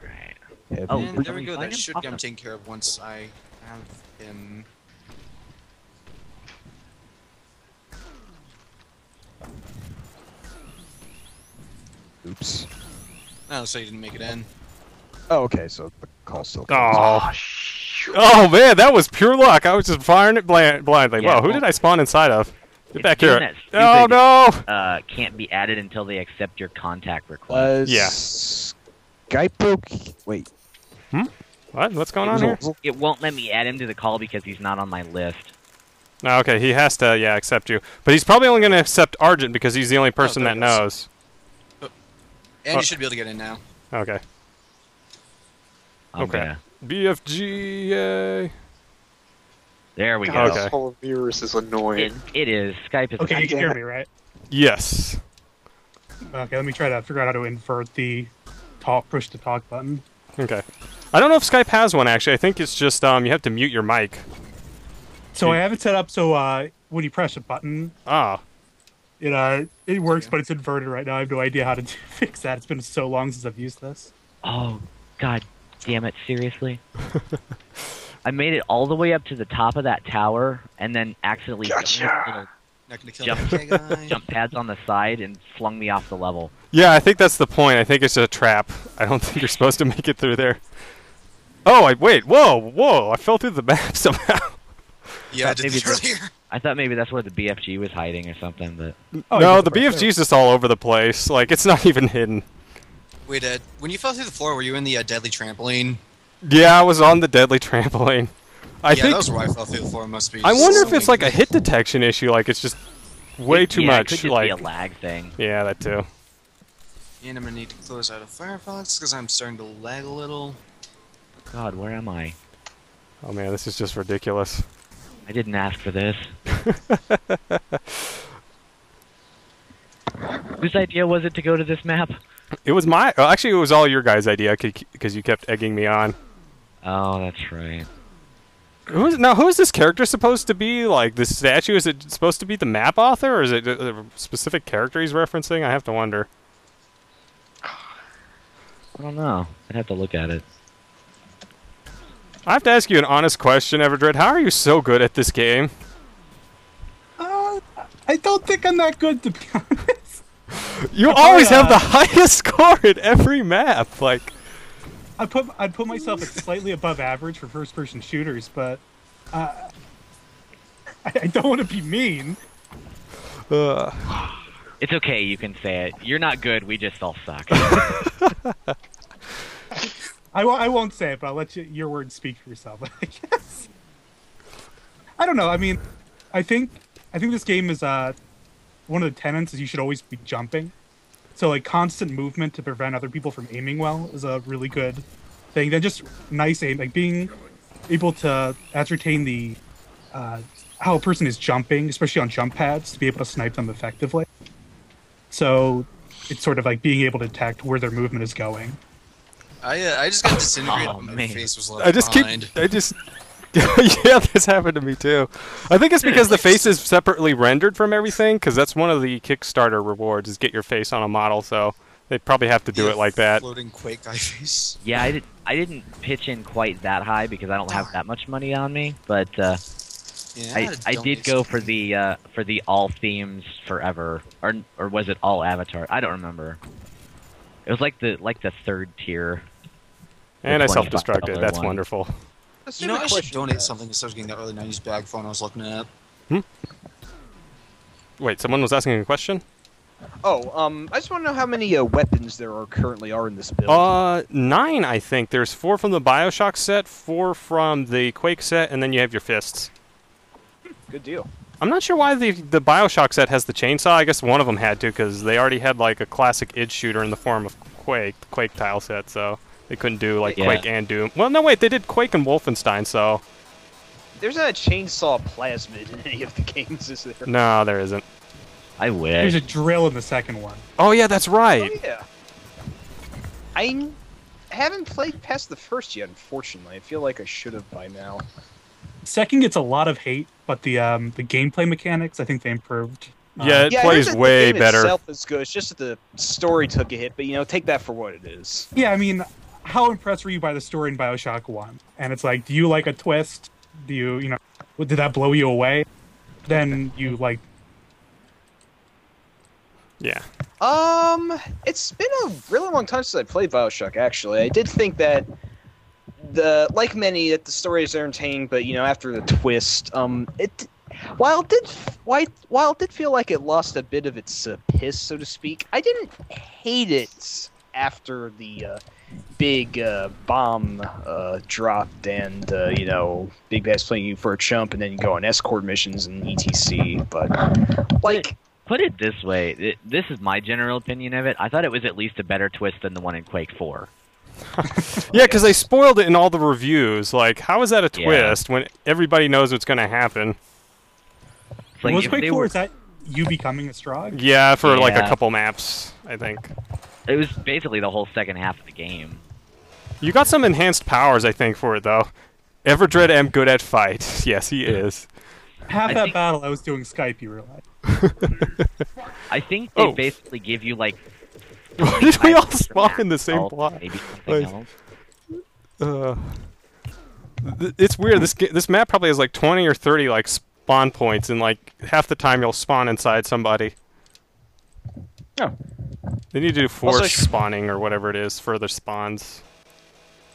Alright. Oh, And there we we go. That should get him Awesome. taken care of once I have him. Oops. Oh, so you didn't make it in. Oh, okay. So the call still. comes. Oh. Oh man, that was pure luck. I was just firing it blind, blindly. Yeah, Whoa, who well- did I spawn inside of? Get back here. that Oh no! Uh, can't be added until they accept your contact request. Uh, Yeah. Skype broke. Wait. What? What's going It on here? It won't let me add him to the call because he's not on my list. No, okay, he has to, yeah, accept you. But he's probably only going to accept Argent because he's the only person there that knows. And Uh, you should be able to get in now. Okay. I'm Okay. gonna- BFG. There we go. Okay. This whole virus is It, annoying. it is. Skype is. Okay, you can hear me, right? Yes. Okay, let me try to figure out how to invert the talk push to talk button. Okay. I don't know if Skype has one actually. I think it's just um you have to mute your mic. So I have it set up so uh, when you press a button, Ah. it uh, it works, but it's inverted right now. I have no idea how to fix that. It's been so long since I've used this. Oh, god damn it! Seriously. I made it all the way up to the top of that tower, and then accidentally put Gotcha. little kill Jump- jump pads on the side and flung me off the level. Yeah, I think that's the point. I think it's a trap. I don't think you're supposed to make it through there. Oh, I wait. Whoa, whoa. I fell through the map somehow. Yeah, I Thought did maybe that the- earlier. I thought maybe that's where the BFG was hiding or something, but Oh, no, the put it right BFG is just all over the place. Like it's not even hidden. Wait, Ed, when you fell through the floor, were you in the uh, deadly trampoline? Yeah, I was on the deadly trampoline. I yeah, think that was where I fell through the floor. Must be. I wonder so if it's like a hit detection issue. Like it's just way too yeah, much. It could just like be a lag thing. yeah, that too. And I'm gonna need to close out of Firefox because I'm starting to lag a little. God, where am I? Oh man, this is just ridiculous. I didn't ask for this. Whose idea was it to go to this map? It was my. Well, actually, it was all your guys' idea because you kept egging me on. Oh, that's right. Who's now? Who is this character supposed to be? Like this statue? Is it supposed to be the map author, or is it a a specific character he's referencing? I have to wonder. I don't know. I'd have to look at it. I have to ask you an honest question, Everdread. How are you so good at this game? Uh, I don't think I'm that good to be honest. You probably, always have uh, the highest score at every map. Like, I put I'd put myself at slightly above average for first-person shooters, but uh, I, I don't want to be mean. Uh, It's okay, you can say it. You're not good, we just all suck. I, w- I won't say it, but I'll let you, your words speak for yourself. I guess. I don't know. I mean, I think I think this game is uh one of the tenets is you should always be jumping. So like constant movement to prevent other people from aiming well is a really good thing. Then just nice aim, like being able to ascertain the uh, how a person is jumping, especially on jump pads, to be able to snipe them effectively. So it's sort of like being able to detect where their movement is going. I uh, I just got disintegrated. Oh, my man. face was left I just behind. keep. I just. yeah, this happened to me too. I think it's because the face is separately rendered from everything. Because that's one of the Kickstarter rewards is get your face on a model. So they probably have to do Yeah, it like that. Floating quake guy face. yeah, I did. I didn't pitch in quite that high because I don't have that much money on me, but uh, Yeah, I, I did go for the uh, for the all themes forever, or or was it all Avatar? I don't remember. It was like the like the third tier. And I self-destructed. That's one. wonderful. A You know, I should donate something instead of getting that early '90s bag phone I was looking at. Hmm? Wait, someone was asking a question. Oh, um, I just want to know how many uh, weapons there are currently are in this build. Uh, nine, I think. There's four from the Bioshock set, four from the Quake set, and then you have your fists. Good deal. I'm not sure why the the Bioshock set has the chainsaw. I guess one of them had to because they already had like a classic id shooter in the form of Quake, the Quake tile set, so they couldn't do like Yeah. Quake and Doom. Well, no, wait, they did Quake and Wolfenstein, so There's not a chainsaw plasmid in any of the games, is there? no, there isn't. I wish. There's a drill in the second one. Oh yeah, that's right. Oh, yeah. I n- haven't played past the first yet, unfortunately. I feel like I should have by now. Second gets a lot of hate, but the um the gameplay mechanics I think they improved. Yeah, it yeah, plays heard that way the game better. Itself is good. It's just that the story took a hit, but you know, take that for what it is. yeah. I mean, how impressed were you by the story in Bioshock One? And it's like, do you like a twist? Do you you know, did that blow you away? Then you like Yeah. Um, it's been a really long time since I played Bioshock. Actually, I did think that the like many that the story is entertaining, but you know, after the twist, um, it while it did while, while it did feel like it lost a bit of its uh, piss, so to speak, I didn't hate it after the uh, big uh, bomb uh, dropped and uh, you know, Big Bass playing you for a chump, and then you go on escort missions and etc. But like. Put it this way. It, this is my general opinion of it. I thought it was at least a better twist than the one in Quake 4. Yeah, because they spoiled it in all the reviews. Like, how is that a Yeah. twist when everybody knows what's going to happen? It's like was Quake Four? were, Is that you becoming a Strogg? Yeah, for like a couple maps, I think. It was basically the whole second half of the game. You got some enhanced powers, I think, for it though. Everdread am good at fight. Yes, he is. Half I that think- battle I was doing Skype. You realize? I think they Oh. basically give you like. Why did we all spawn in the same health, plot? Maybe something Like- else. Uh, th- it's weird. This this map probably has like 20 or 30 like spawn points, and like half the time you'll spawn inside somebody. Oh. They need to do force Also, spawning or whatever it is for the spawns.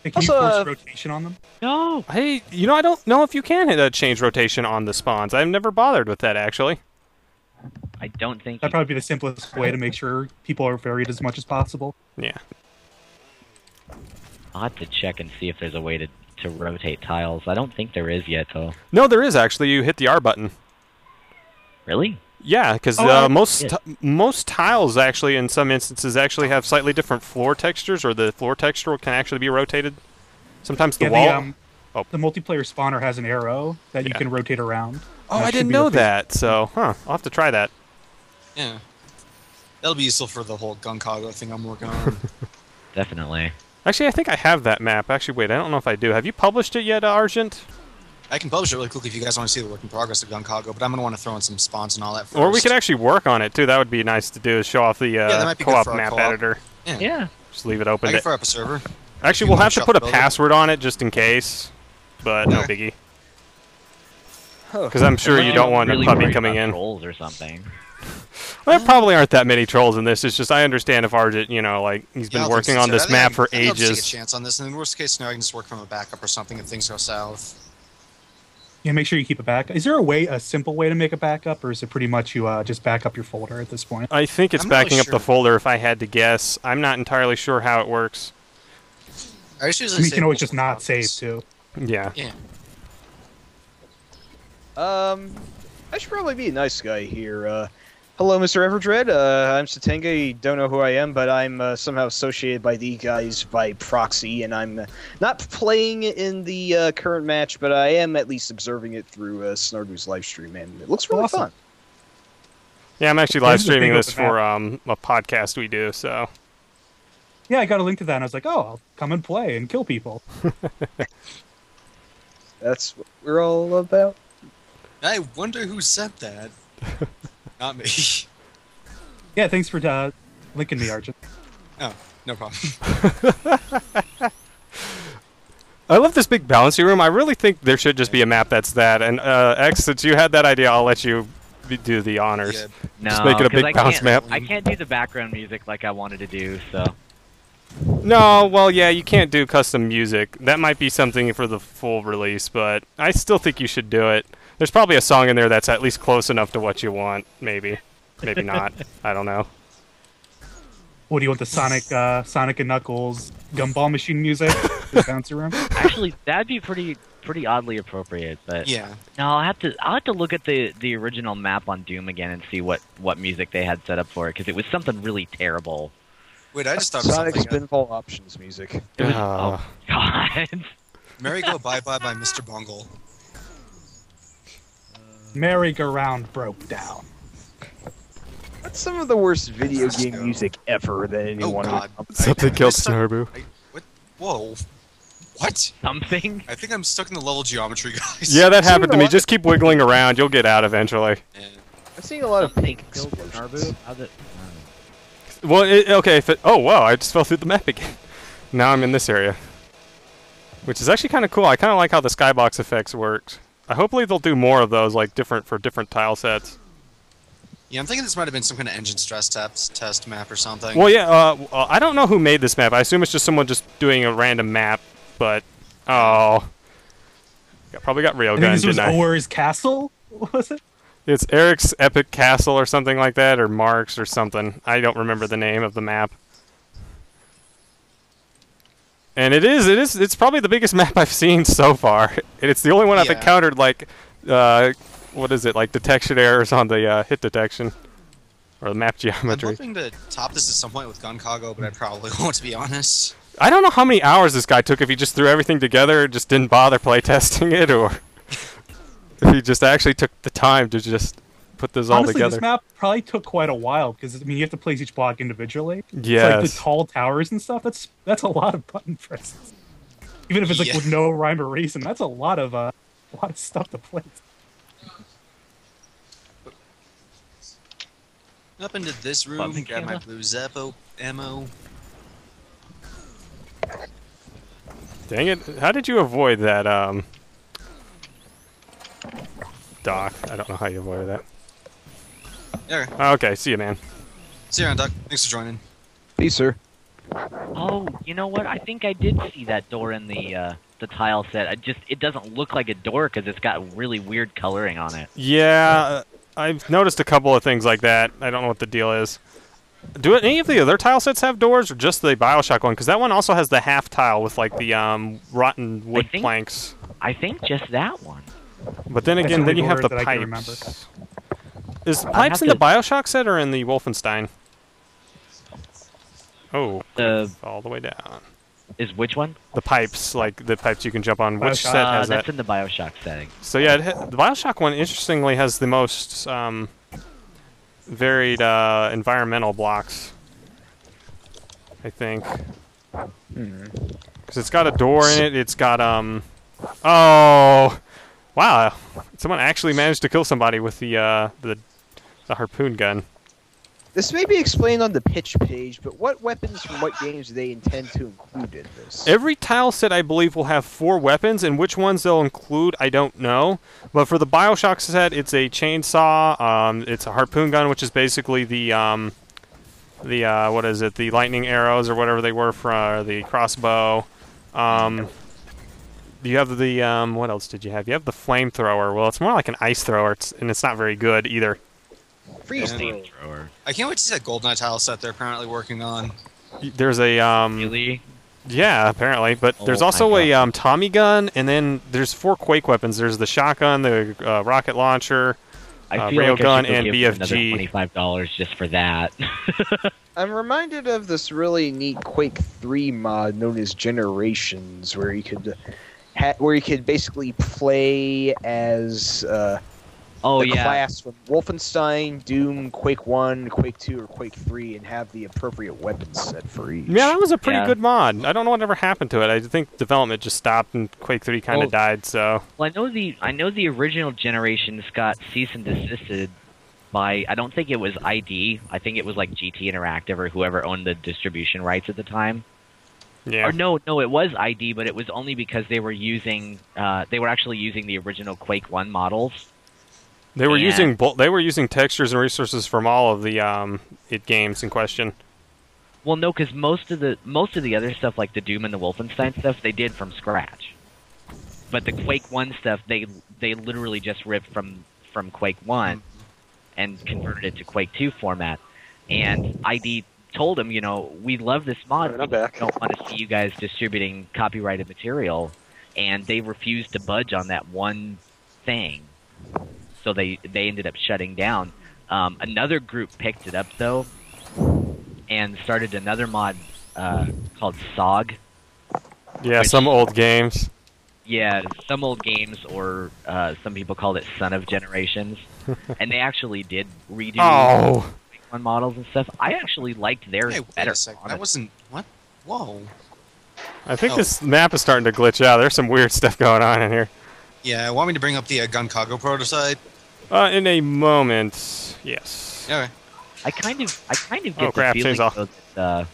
Like, can you Also, force uh, rotation on them? No. Hey, you know I don't know if you can hit a change rotation on the spawns. I've never bothered with that actually. I don't think. That'd You, probably be the simplest way to make sure people are varied as much as possible. Yeah. I'll have to check and see if there's a way to, to rotate tiles. I don't think there is yet, though. No, there is actually. You hit the R button. Really? Yeah, because Oh, uh, most yeah. ti- most tiles actually, in some instances, actually have slightly different floor textures, or the floor texture can actually be rotated. Sometimes the yeah, wall. the um, Oh. the multiplayer spawner has an arrow that you can rotate around. oh, I didn't know that. So, huh? I'll have to try that. Yeah. That'll be useful for the whole Gunkago thing I'm working on. Definitely. Actually, I think I have that map. Actually, wait, I don't know if I do. Have you published it yet, uh, Argent? I can publish it really quickly if you guys want to see the work in progress of Gunkago, but I'm gonna want to throw in some spawns and all that first. Or we could actually work on it too. That would be nice to do. Is show off the uh, that might be good co-op map co-op. editor. Yeah. Yeah. Just leave it open. I open. can To, up a server. actually, we'll have to put a building. password on it just in case. But no biggie. Because I'm sure you don't want really a puppy coming in. Trolls or something. Well, there probably aren't that many trolls in this. It's just I understand if Argent, you know, like he's been Yeah, working think on this map I- for I think I'll just Take a ages. chance on this, and in the worst case scenario, I can just work from a backup or something if things go south. Yeah, make sure you keep a backup. Is there a way, a simple way to make a backup, or is it pretty much you uh, just back up your folder at this point? I think it's I'm not really backing up the folder. If I had to guess, I'm not entirely sure how it works. I just usually I mean, you can always just not save too. Yeah. Yeah. Um, I should probably be a nice guy here. Uh, hello, Mr. Everdread. Uh, I'm Satenga. You don't know who I am, but I'm uh, somehow associated by the guys by proxy, and I'm uh, not playing in the uh, current match, but I am at least observing it through uh, Snarbu's live stream, and it looks really Awesome. fun. Yeah, I'm actually live this is a big streaming this for um, a podcast we do. So Yeah, I got a link to that, and I was like, oh, I'll come and play and kill people. That's what we're all about. I wonder who sent that. Not me. Yeah, thanks for uh, linking me, Argent. Oh, no problem. I love this big balancing room. I really think there should just be a map that's that. And uh, X, since you had that idea, I'll let you be- do the honors. Yeah. No, Just make it a 'cause big I bounce map. I can't do the background music like I wanted to do, so No, well, yeah, you can't do custom music. That might be something for the full release, but I still think you should do it. There's probably a song in there that's at least close enough to what you want. Maybe, maybe not. I don't know. What do you want? The Sonic, uh, Sonic and Knuckles gumball machine music? the bouncy room? actually that'd be pretty pretty oddly appropriate. But Yeah. no, I'll have to I'll have to look at the the original map on Doom again and see what what music they had set up for it because it was something really terrible. Wait, I just thought of Sonic something. Spinball Options music. It was, Uh, oh God. Merry Go Bye Bye by Mr. Bungle. Merry-go-round broke down. That's some of the worst video game Disco. music ever that oh, anyone. Oh God. Something I- killed I Snarbu. I- What? Whoa. What? Something. I think I'm stuck in the level geometry, guys. Yeah, that happened to me. Just keep wiggling around. You'll get out eventually. Yeah. I'm seeing a lot of Something pink killed explosions. Narbu? How'd Well, it, okay. If it, oh wow, I just fell through the map again. Now I'm in this area, which is actually kind of cool. I kind of like how the skybox effects works. I hopefully they'll do more of those, like different for different tile sets. Yeah, I'm thinking this might have been some kind of engine stress test test map or something. Well, yeah. Uh, uh, I don't know who made this map. I assume it's just someone just doing a random map. But oh, yeah, probably got I think railgun, this was I? Or's Castle. Was it? It's Eric's Epic Castle or something like that, or Mark's or something. I don't remember the name of the map. And it is, it is, it's probably the biggest map I've seen so far. And it's the only one I've Yeah. encountered, like, uh, what is it, like detection errors on the uh, hit detection. Or the map geometry. I'm hoping to top this at some point with Gun Cargo, but I probably won't, to be honest. I don't know how many hours this guy took if he just threw everything together and just didn't bother playtesting it, or if he just actually took the time to just put this all Honestly, together. this map probably took quite a while because I mean you have to place each block individually. Yeah, like the tall towers and stuff. That's that's a lot of button presses. Even if it's like Yeah. with no rhyme or reason, that's a lot of uh, a lot of stuff to place. Up into this room, Bumping grab my blue Zeppo ammo. Dang it! How did you avoid that? Um, Doc. I don't know how you avoided that. Yeah. Okay, see you, man. See you around, Doc. Thanks for joining. Peace, sir. Oh, you know what? I think I did see that door in the uh, the tile set. I just it doesn't look like a door because it's got really weird coloring on it. Yeah, uh, I've noticed a couple of things like that. I don't know what the deal is. Do any of the other tile sets have doors, or just the Bioshock one? Because that one also has the half tile with like the um, rotten wood think- planks. I think just that one. But then again, the then you have the door I can remember. pipes. Is I'd pipes in the Bioshock set or in the Wolfenstein? Oh, The all the way down. is which one? The pipes, like the pipes you can jump on. Which Bioshock. set Uh, has that's that? in the Bioshock setting. So yeah, it the Bioshock one interestingly has the most um, varied uh, environmental blocks. I think because it's got a door in it. It's got um. Oh, wow! Someone actually managed to kill somebody with the uh, the the harpoon gun. This may be explained on the pitch page, but what weapons from what games do they intend to include in this? Every tile set, I believe, will have four weapons, and which ones they'll include, I don't know. But for the Bioshock set, it's a chainsaw, um, it's a harpoon gun, which is basically the um, the uh, what is it, the lightning arrows or whatever they were for uh, the crossbow. Um, you have the um, what else did you have? You have the flamethrower. Well, it's more like an ice thrower, it's, and it's not very good either. Freeze Yeah. Thrower. I can't wait to see that GoldenEye tile set they're apparently working on. There's a um, Really? yeah, apparently, but Oh there's also a um, Tommy gun, and then there's four Quake weapons. There's the shotgun, the uh, rocket launcher. I Uh, feel like I Railgun should go and give BFG. twenty-five dollars just for that. I'm reminded of this really neat Quake 3 mod known as Generations, where you could ha- where you could basically play as uh, oh the yeah, class from Wolfenstein, Doom, Quake 1, Quake 2, or Quake 3, and have the appropriate weapons set for each. Yeah, that was a pretty Yeah. good mod. I don't know what ever happened to it. I think development just stopped and Quake 3 kind of Oh. died. So Well, I know the I know the original generations got cease and desisted by I don't think it was ID. I think it was like GT Interactive or whoever owned the distribution rights at the time. yeah, Or no, no, it was ID, but it was only because they were using uh, they were actually using the original Quake One models. They were yeah. using bul- they were using textures and resources from all of the um, it games in question. Well, no, because most of the most of the other stuff like the Doom and the Wolfenstein stuff they did from scratch. But the Quake One stuff they they literally just ripped from from Quake One and converted it to Quake Two format. And ID told him, you know, we love this mod. Alright, I'm back. don't want to see you guys distributing copyrighted material, and they refused to budge on that one thing. So they they ended up shutting down. Um, another group picked it up though, and started another mod uh, called SOG. Yeah, Which- some old games. Yeah, some old games, or uh, some people called it Son of Generations, and they actually did redo Oh, one models and stuff. I actually liked theirs Hey, wait better. a second. That wasn't what? Whoa. I think Oh. this map is starting to glitch out. There's some weird stuff going on in here. Yeah, want me to bring up the uh, Gun Cargo prototype? Uh, in a moment, yes. Yeah. okay. I kind of, I kind of Oh, get crap, the feeling chainsaw. though that, uh,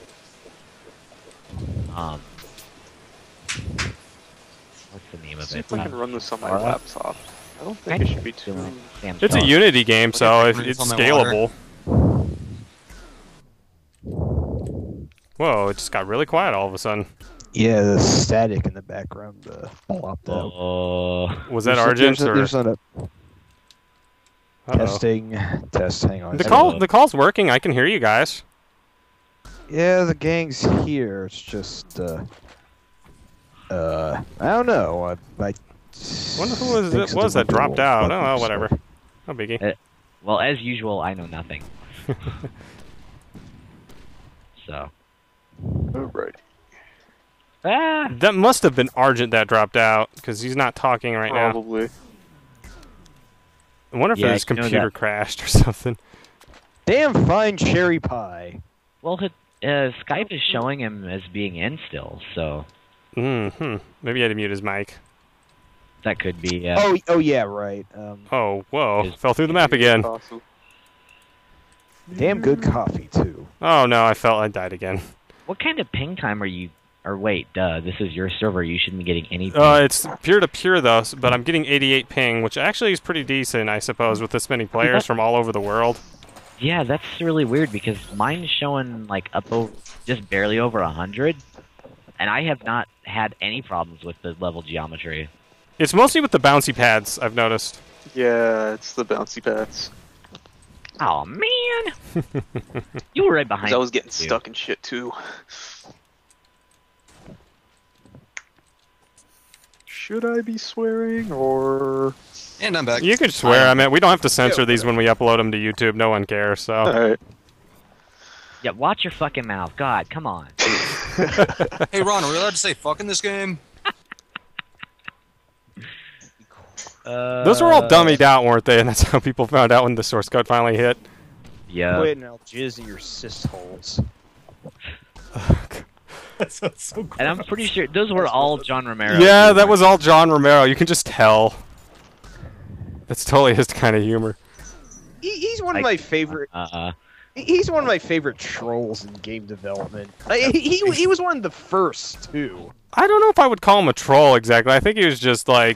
um, what's the name of See it? if we can run this on my Alright. laptop. I don't think Kind it should be too. feeling Sam It's a Unity game, so Okay, it's it's on my water. scalable. Whoa, it just got really quiet all of a sudden. Yeah, the static in the background uh, popped out. Oh, Was that There's a- Argent There's, or there's not a testing test. Hang on. The call second. the call's working. I can hear you guys. Yeah, the gang's here. It's just uh, uh, I don't know. I, I Wonder who was it was that dropped wrong. out. Oh, well, Fucking whatever. stuff. No biggie. well, as usual, I know nothing. so, Alright. Ah, That must have been Argent that dropped out because he's not talking right now. Probably. I wonder if Yeah, his computer crashed or something. Damn fine cherry pie. well, uh, Skype is showing him as being in still, so Hmm. Maybe he had to mute his mic. that could be. Uh, Oh, oh yeah, right. Um, Oh, whoa! Fell through the map again. Awesome. damn good coffee too. Oh no! I felt I died again. What kind of ping time are you? Or wait, duh, this is your server. You shouldn't be getting any. Ping. Uh, it's peer to peer though, but I'm getting 88 ping, which actually is pretty decent, I suppose, with this many players from all over the world. yeah, that's really weird because mine's showing like up over, just barely over a hundred, and I have not had any problems with the level geometry. It's mostly with the bouncy pads, I've noticed. Yeah, it's the bouncy pads. Oh man, you were right behind. 'Cause I was getting you. stuck in shit too. Should I be swearing or? And I'm back. You could swear. I mean, we don't have to censor these when we upload them to YouTube. No one cares. So. Alright. Yeah, watch your fucking mouth. God, come on. Hey, Ron, are we allowed to say fuck in this game? Uh, Those were all dummied out, weren't they? And that's how people found out when the source code finally hit. Yeah. Quit and I'll jizz in your cyst holes. That's so, so gross. And I'm pretty sure those were all John Romero. Yeah, that was all John Romero. You can just tell. That's totally his kind of humor. He, he's one of Like- my favorite. Uh, He's one of my favorite trolls in game development. I, he, he he was one of the first too. I don't know if I would call him a troll exactly. I think he was just like,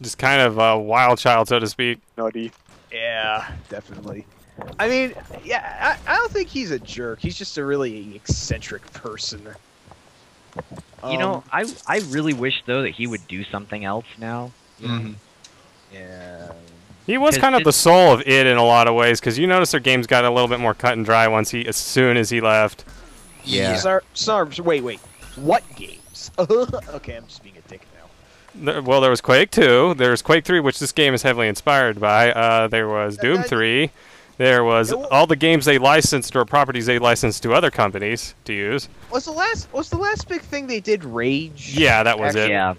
just kind of a wild child, so to speak. Nutty. Yeah, definitely. I mean, yeah, I, I don't think he's a jerk. He's just a really eccentric person. You know, Um, I I really wish though that he would do something else now. You know? Mhm. yeah. He was kind of the soul of it in a lot of ways because you notice their games got a little bit more cut and dry once he, as soon as he left. Yeah. Sorry, sorry, wait, wait. What games? okay, I'm just being a dick now. There- Well, there was Quake 2, there's Quake 3, which this game is heavily inspired by. Uh, there was Doom that- 3. There was Yeah, well- all the games they licensed or properties they licensed to other companies to use. Was the last was the last big thing they did Rage? Yeah, that was it. Yeah,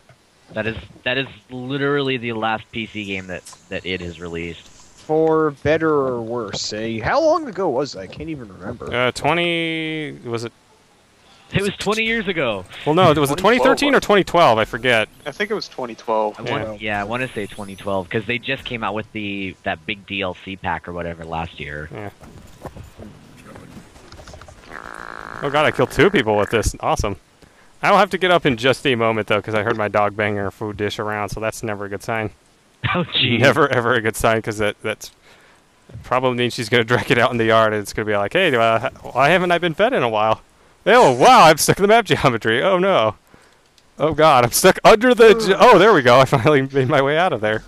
that is that is literally the last PC game that that it has released. For better or worse, eh? How long ago was that? I can't even remember. Uh, 20 was it? It was 20 years ago. Well, no, was it 2012 2013 or 2012? I forget. I think it was 2012. I Yeah. want, yeah, I want to say 2012 because they just came out with the that big DLC pack or whatever last year. Oh god, I killed two people with this. Awesome. I will have to get up in just a moment though, because I heard my dog banging her food dish around, so that's never a good sign. Oh, geez. Never ever a good sign, because that that's probably means she's gonna drag it out in the yard, and it's gonna be like, hey, uh, why haven't I been fed in a while? Oh wow, I'm stuck in the map geometry. Oh no. Oh god, I'm stuck under the. Ge- oh, there we go. I finally made my way out of there.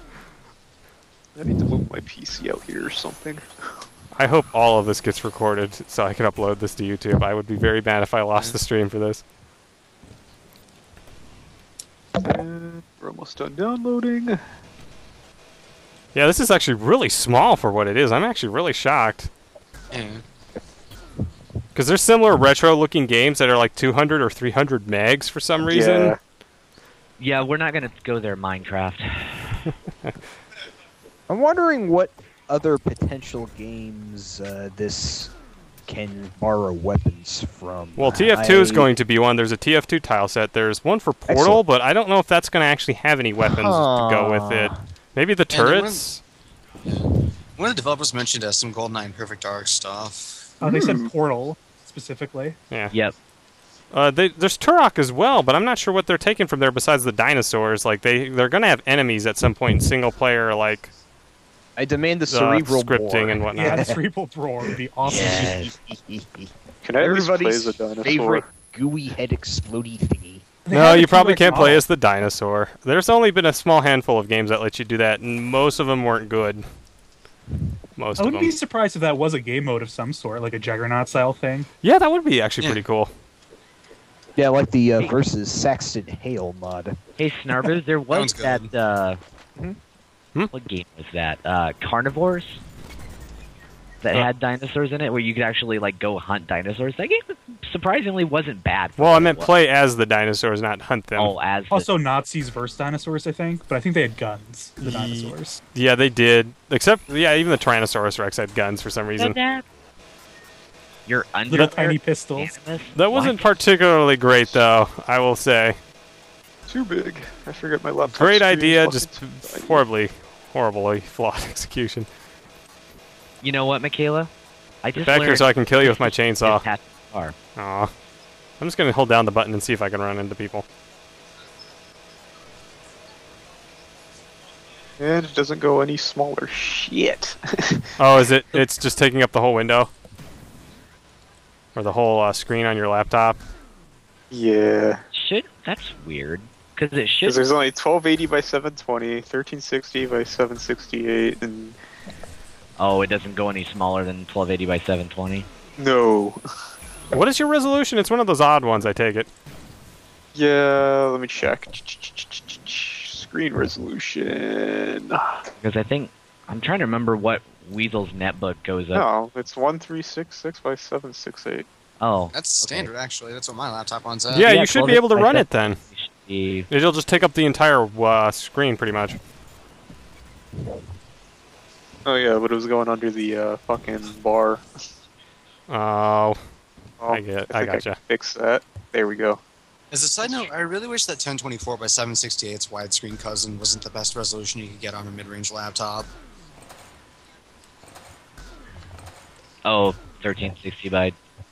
I need to move my PC out here or something. I hope all of this gets recorded so I can upload this to YouTube. I would be very mad if I lost the stream for this. And we're almost done downloading. Yeah, this is actually really small for what it is. I'm actually really shocked. Yeah. Because there's similar retro-looking games that are like 200 or 300 megs for some reason. Yeah. Yeah, we're not gonna go there, Minecraft. I'm wondering what other potential games uh, this can borrow weapons from. Well, Uh, TF2 is going to be one. There's a TF2 tile set. There's one for Portal, Excellent. but I don't know if that's going to actually have any weapons to go with it. Maybe the And the one- turrets. One of the developers mentioned uh, some GoldenEye and Perfect Dark stuff. Oh, they Hmm. said Portal specifically. Yeah. Yep. Uh, they, there's Turok as well, but I'm not sure what they're taking from there besides the dinosaurs. Like they they're going to have enemies at some point in single player, like I demand the uh, cerebral scripting bore. and whatnot. Yeah, the cerebral bore would be awesome. Yes. Can I at least play Everybody's as a dinosaur? favorite gooey head explodey thingy. No, you probably can't play as the dinosaur. There's only been a small handful of games that let you do that, and most of them weren't good. Most I wouldn't them. be surprised if that was a game mode of some sort, like a Juggernaut style thing. Yeah, that would be actually Yeah. pretty cool. Yeah, like the uh, versus Saxton Hale mod. Hey, Snarbers, there was that. Uh. Hmm? What game was that? Uh, Carnivores. That Uh. had dinosaurs in it, where you could actually like go hunt dinosaurs. That game surprisingly wasn't bad. Well, I meant was. play as the dinosaurs, not hunt them. Oh, as the- Also, Nazis versus dinosaurs, I think, but I think they had guns. The Ye- dinosaurs. Yeah, they did. Except, yeah, even the Tyrannosaurus Rex had guns for some reason. That- Your Little underwear. tiny pistols. Animus? That wasn't What? particularly great, though. I will say. Too big. I forget my laptop. Great idea, just horribly, horribly flawed execution. You know what, Michaela? I just Back here learned so I can kill you with my chainsaw. this car. Aw. I'm just gonna hold down the button and see if I can run into people. And it doesn't go any smaller. Shit. Oh, is it? It's just taking up the whole window? Or the whole uh, screen on your laptop? yeah. Should that's weird because it should. Because there's only 1280 by 720, 1360 by 768, and Oh, it doesn't go any smaller than 1280 by 720. no. What is your resolution? It's one of those odd ones, I take it. Yeah, let me check. Screen resolution. Because I think I'm trying to remember what Weasel's netbook goes up. No, it's 1366 by 768. Oh, Uh, That's Okay. standard, actually. That's what my laptop runs at. yeah, yeah, you should be able to run it then. It'll just take up the entire uh, screen, pretty much. Oh yeah, but it was going under the uh, fucking bar. Oh, Oh, I get- I think gotcha. can fix that. There we go. As a side note, I really wish that 1024 by 768's widescreen cousin wasn't the best resolution you could get on a mid-range laptop. oh 1360 by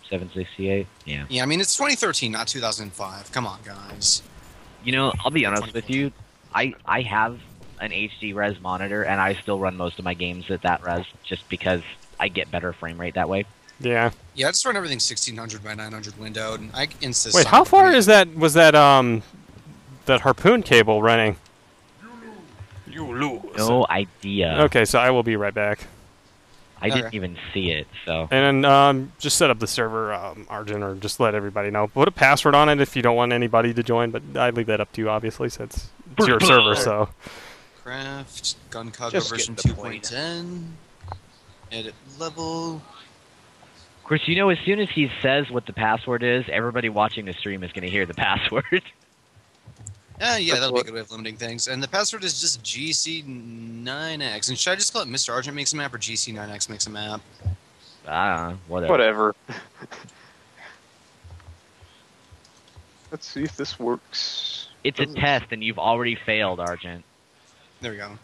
768. Yeah. Yeah, I mean, it's 2013, not 2005. Come on, guys. You know, I'll be honest with you. I I have an HD res monitor, and I still run most of my games at that res, just because I get better frame rate that way. Yeah. Yeah, I just run everything 1600 by 900 windowed, and I insist. Wait, how far is that? Was that um, that harpoon cable running? You lose. No idea. Okay, so I will be right back. I didn't even see it. So And then um, just set up the server, um, Argent, or just let everybody know. Put a password on it if you don't want anybody to join, but I leave that up to you, obviously, since it's your server. So Craft gun cargo Just version getting the point. 2.10. Edit level. of course, you know, as soon as he says what the password is, everybody watching the stream is going to hear the password. Uh, yeah, That's that'll what- be a good way of limiting things. And the password is just GC9X. And should I just call it Mr. Argent makes a map or GC9X makes a map? I don't. Whatever. Whatever. Let's see if this works. It's a test, and you've already failed, Argent. There we go.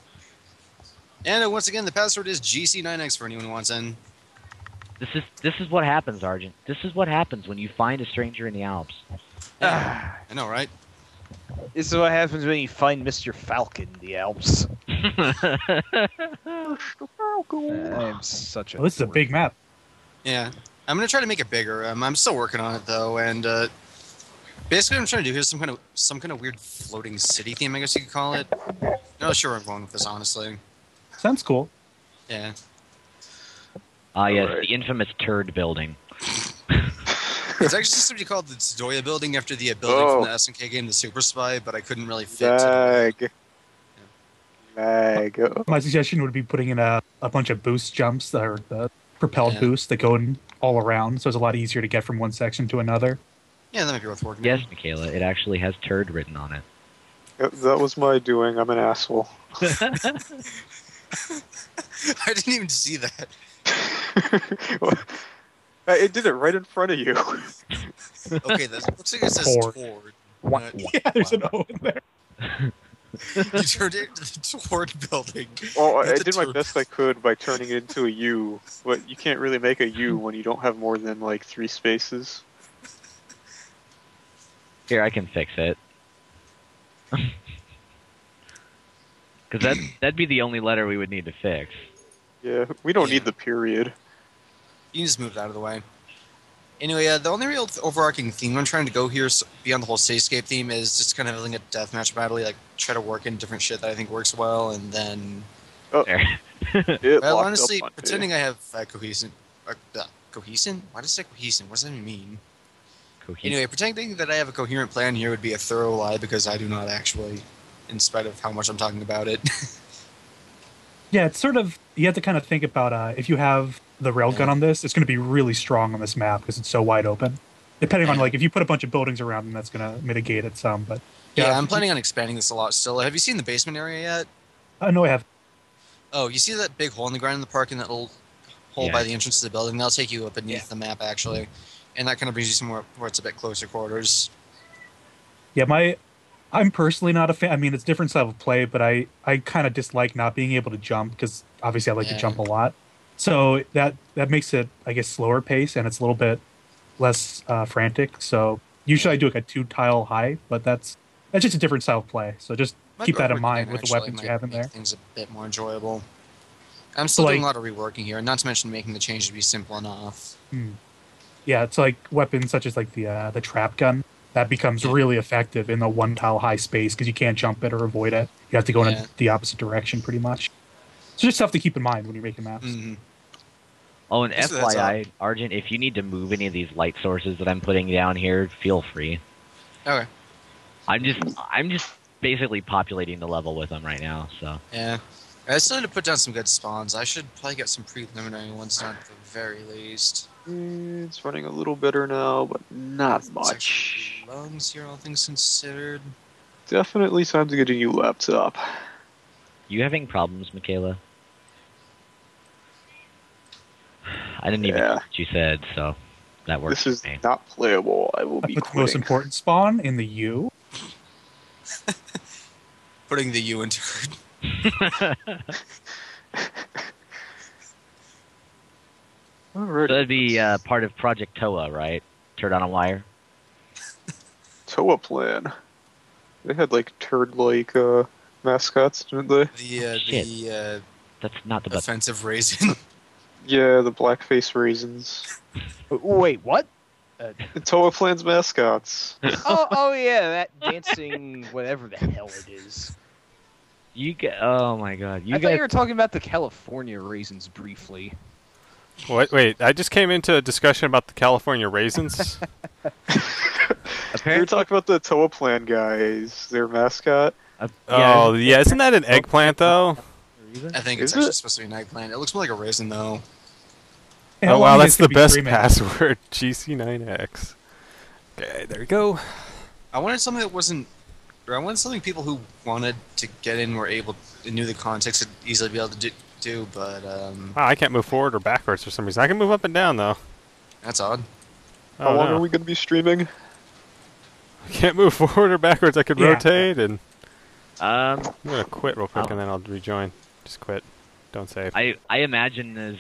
And uh, once again, the password is GC9X for anyone who wants in. This is this is what happens, Argent. This is what happens when you find a stranger in the Alps. I know, right? This is what happens when you find Mr. Falcon in the Alps. I'm such a. Well, this is a big map. Yeah. I'm gonna try to make it bigger. Um, I'm still working on it though, and uh, basically, what I'm trying to do here is some kind of some kind of weird floating city theme, I guess you could call it. Not sure where I'm going with this, honestly. Sounds cool. Yeah. Ah, yes, Alright. the infamous turd building. It's actually supposed to called the Tsudoya building after the uh, building Oh. from the SNK game, the Super Spy, but I couldn't really fit. to Mag. Mag. My suggestion would be putting in a, a bunch of boost jumps that are the propelled Yeah. boosts that go in all around, so it's a lot easier to get from one section to another. Yeah, that might be worth working. Yes, Michaela, it actually has turd written on it. That that was my doing. I'm an asshole. I didn't even see that. I- it did it right in front of you. Okay, that looks like it says Tord. Tord. What? not- Yeah, there's an O in there. you turned it into the Tord building. Well, I did my best I could by turning it into a U, but you can't really make a U when you don't have more than like three spaces. Here, I can fix it. Because that that'd be the only letter we would need to fix. Yeah, we don't Yeah. need the period. You can just move it out of the way. Anyway, uh, the only real overarching theme I'm trying to go here, beyond the whole Cityscape theme, is just kind of having a deathmatch battle, like try to work in different shit that I think works well, and then, Oh. It well, honestly, up me. pretending I have uh, cohesion, uh, uh, cohesion. Why does it say cohesion? What does that even mean? Cohesive. Anyway, pretending that I have a coherent plan here would be a thorough lie because I do not actually, in spite of how much I'm talking about it. Yeah, it's sort of you have to kind of think about uh, if you have the railgun on this, it's going to be really strong on this map because it's so wide open. Depending on like if you put a bunch of buildings around them, that's going to mitigate it some. But yeah, I'm planning on expanding this a lot still. Have you seen the basement area yet? I know I have. Oh, you see that big hole in the ground in the park and that little hole by the entrance to the building? That'll take you up beneath Yeah. the map, actually. And that kind of brings you somewhere where it's a bit closer quarters. Yeah, my I'm personally not a fan. I mean, it's different style of play, but I I kind of dislike not being able to jump because obviously I like Yeah. to jump a lot. So that that makes it I guess slower pace and it's a little bit less uh, frantic. So usually I do like a two tile high, but that's that's just a different style of play. So just Might keep that in mind with the weapons you have in there. Things a bit more enjoyable. I'm still doing a lot of reworking here, and not to mention making the change to be simple enough. Hmm. Yeah, it's like weapons such as like the uh, the trap gun that becomes Yeah. really effective in the one tile high space because you can't jump it or avoid it. You have to go Yeah. in the opposite direction pretty much. So just stuff to keep in mind when you're making maps. hmm Oh, and Just a heads FYI, Argent, if you need to move any of these light sources that I'm putting down here, feel free. Okay. I'm just I'm just basically populating the level with them right now. So Yeah. I still need to put down some good spawns. I should probably get some preliminary ones done at the very least. Mm, it's running a little better now, but not It's much. actually Lungs here, all things considered. Definitely time to get a new laptop. you having problems, Michaela? I didn't even Yeah. know what you said, so that works This is for me. not playable. I will I be put the most important spawn in the U. Putting the U into Alrighty. So that'd be uh, part of Project Toa, right? Turd on a wire. Toa plan. They had like turd-like uh, mascots, didn't they? the uh, Shit. the uh, That's not the best. offensive raisin. Yeah, the blackface raisins. Wait, what? The Toaplan's mascots. oh, oh yeah, that dancing whatever the hell it is. You get. Oh my god. You I thought you were talking about the California raisins briefly. What? Wait, I just came into a discussion about the California raisins. We were talking about the Toaplan guys, their mascot. uh, oh, yeah, isn't that an eggplant though? I think it's Is actually it? supposed to be an eggplant. It looks more like a raisin though. How oh wow, that's is the be best password. GC9X. Okay, there we go. I wanted something that wasn't. Or I wanted something people who wanted to get in were able, and knew the context, would easily be able to do. Do but um, Wow, I can't move forward or backwards for some reason. I can move up and down though. that's odd. Oh, How long no. are we going to be streaming? I can't move forward or backwards. I could Yeah. rotate and Um, I'm gonna quit real quick and then I'll rejoin. Just quit. Don't save. I I imagine as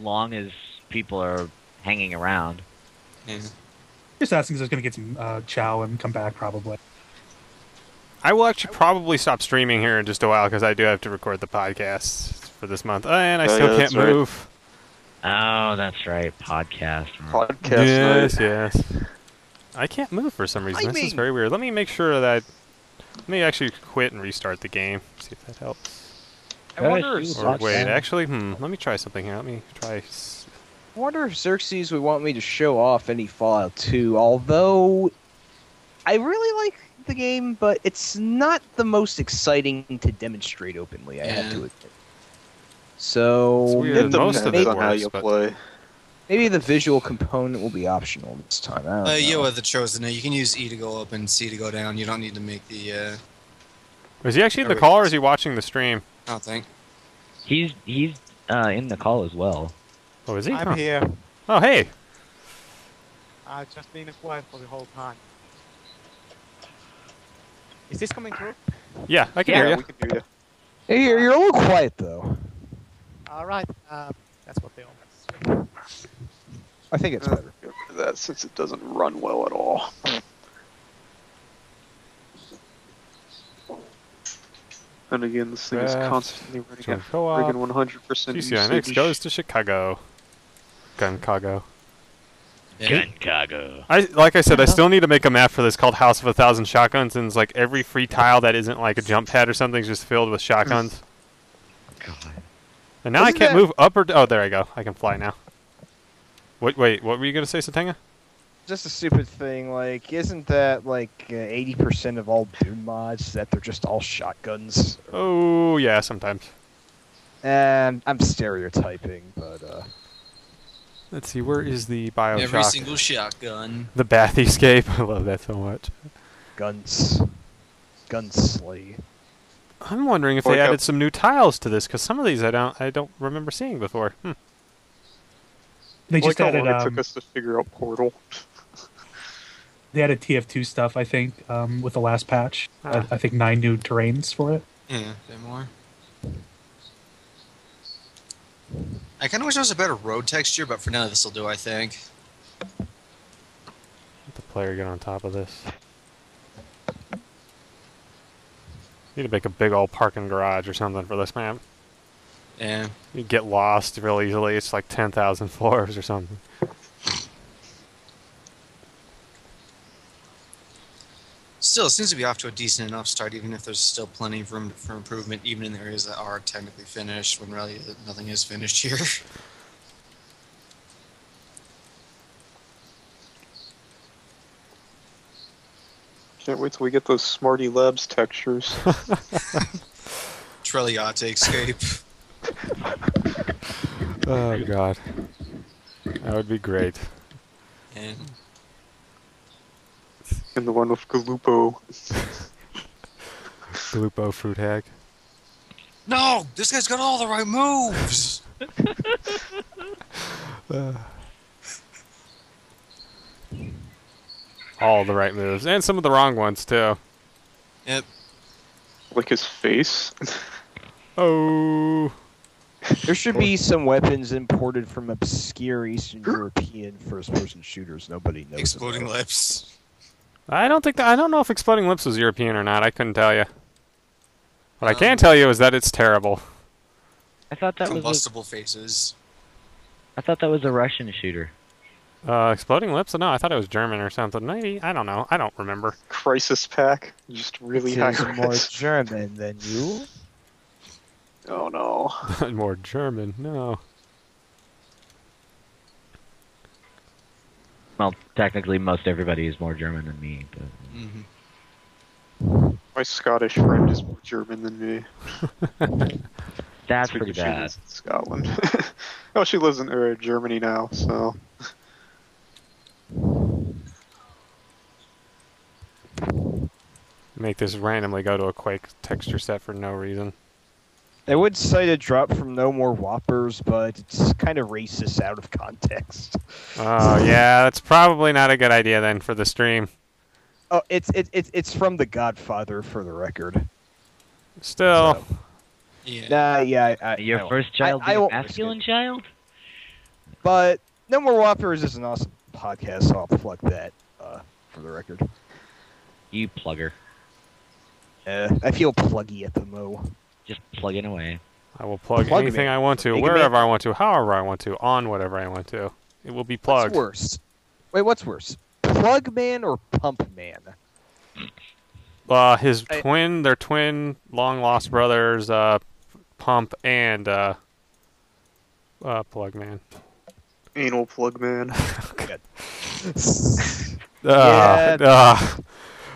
long as people are hanging around. Yeah. Just asking because I was going to get some uh, chow and come back probably. I will actually probably stop streaming here in just a while because I do have to record the podcast for this month, Uh, and I Oh, still yeah, can't that's right. move. Oh, that's right. Podcast. Podcast yes, night. yes. I can't move for some reason. This is very weird. Let me make sure that. Let me actually quit and restart the game. See if that helps. I wonder, if, Or wait, down. actually, hmm. Let me try something here. Let me try. s- I wonder if Xerxes would want me to show off any Fallout 2. Although I really like the game, but it's not the most exciting to demonstrate openly. I have to admit. So It's weird. It Most of it on how you but- play. maybe the visual component will be optional this time. I don't Uh, know. yeah, with the chosen, you can use E to go up and C to go down. You don't need to make the. Uh, Was he actually in the call or is he watching the stream? I don't think. He's he's uh, in the call as well. Oh, is he? I'm Huh. here. Oh, hey. I've just been quiet for the whole time. Is this coming through? Yeah, I can Yeah, hear you. we can hear you. Hey, you're, you're a little quiet though. All right. Uh, that's what they all say. I think it's Uh, better. get that since it doesn't run well at all. And again, this thing is constantly running at friggin' 100% CCNX usage. goes to Chicago. Gun Chicago. Gun Chicago. I like I said, I still need to make a map for this called House of a Thousand Shotguns, and it's like every free tile that isn't like a jump pad or something is just filled with shotguns. God. And now I Isn't can't that- move up or d- oh, there I go. I can fly now. Wait, wait, what were you gonna say, Satanga? Just a stupid thing. Like, isn't that like uh, eighty percent of all Doom mods that they're just all shotguns? Oh yeah, sometimes. And I'm stereotyping, but uh, Let's see, where is the Bioshock? Every single shotgun. the Bath Escape. I love that so much. guns, gunslay. I'm wondering if Like they added some new tiles to this, because some of these I don't, I don't remember seeing before. Hmm. They like just how added long it um, took us to figure out Portal. they added TF2 stuff. I think um, with the last patch. Ah. I, I think nine new terrains for it. Yeah, a bit more. I kind of wish there was a better road texture, but for now this will do, I think. Let the player get on top of this. Need to make a big old parking garage or something for this map. Yeah. You get lost real easily. It's like 10,000 floors or something. Still, it seems to be off to a decent enough start, even if there's still plenty of room for improvement, even in the areas that are technically finished, when really nothing is finished here. Can't wait till we get those Smarty Labs textures. Trelliate escape. Oh god. That would be great. And and the one with Galupo. Glupo fruit hag. no, this guy's got all the right moves. Uh. All the right moves. And some of the wrong ones too. Yep. Like his face. Oh. There should be some weapons imported from obscure Eastern European first-person shooters nobody knows. Exploding about. lips. I don't think that, I don't know if Exploding Lips was European or not. I couldn't tell you. What I can Um, tell you is that it's terrible. I thought that was. Combustible faces. I thought that was a Russian shooter. Uh, exploding lips? No, I thought it was German or something. Maybe I don't know. I don't remember. Crisis pack, just really high It is more res. German than you. Oh no. More German. No. Well, technically, most everybody is more German than me. But hmm My Scottish friend is more German than me. that's because pretty she bad. lives in Scotland. oh, she lives in uh, Germany now, so. Make this randomly go to a Quake texture set for no reason. I would cite a drop from No More Whoppers, but it's kind of racist out of context. Oh yeah, that's probably not a good idea then for the stream. Oh, it's it's it's it's from The Godfather, for the record. Still, Yeah. Nah, yeah, I, I, Your I first child I, I being a won't risk it. masculine child? But No More Whoppers is an awesome podcast, so I'll plug that uh, for the record. You plugger. Uh, I feel pluggy at the mo. Just plugging away. I will plug, Plug anything me. I want to, Make wherever I want to, however I want to, on whatever I want to. It will be plugged. What's worse? Wait, what's worse? Plug Man or Pump Man? Uh, his I- twin, their twin, long lost brothers, uh, Pump and uh, uh, Plug Man. Anal plug man. Uh, Yeah. uh,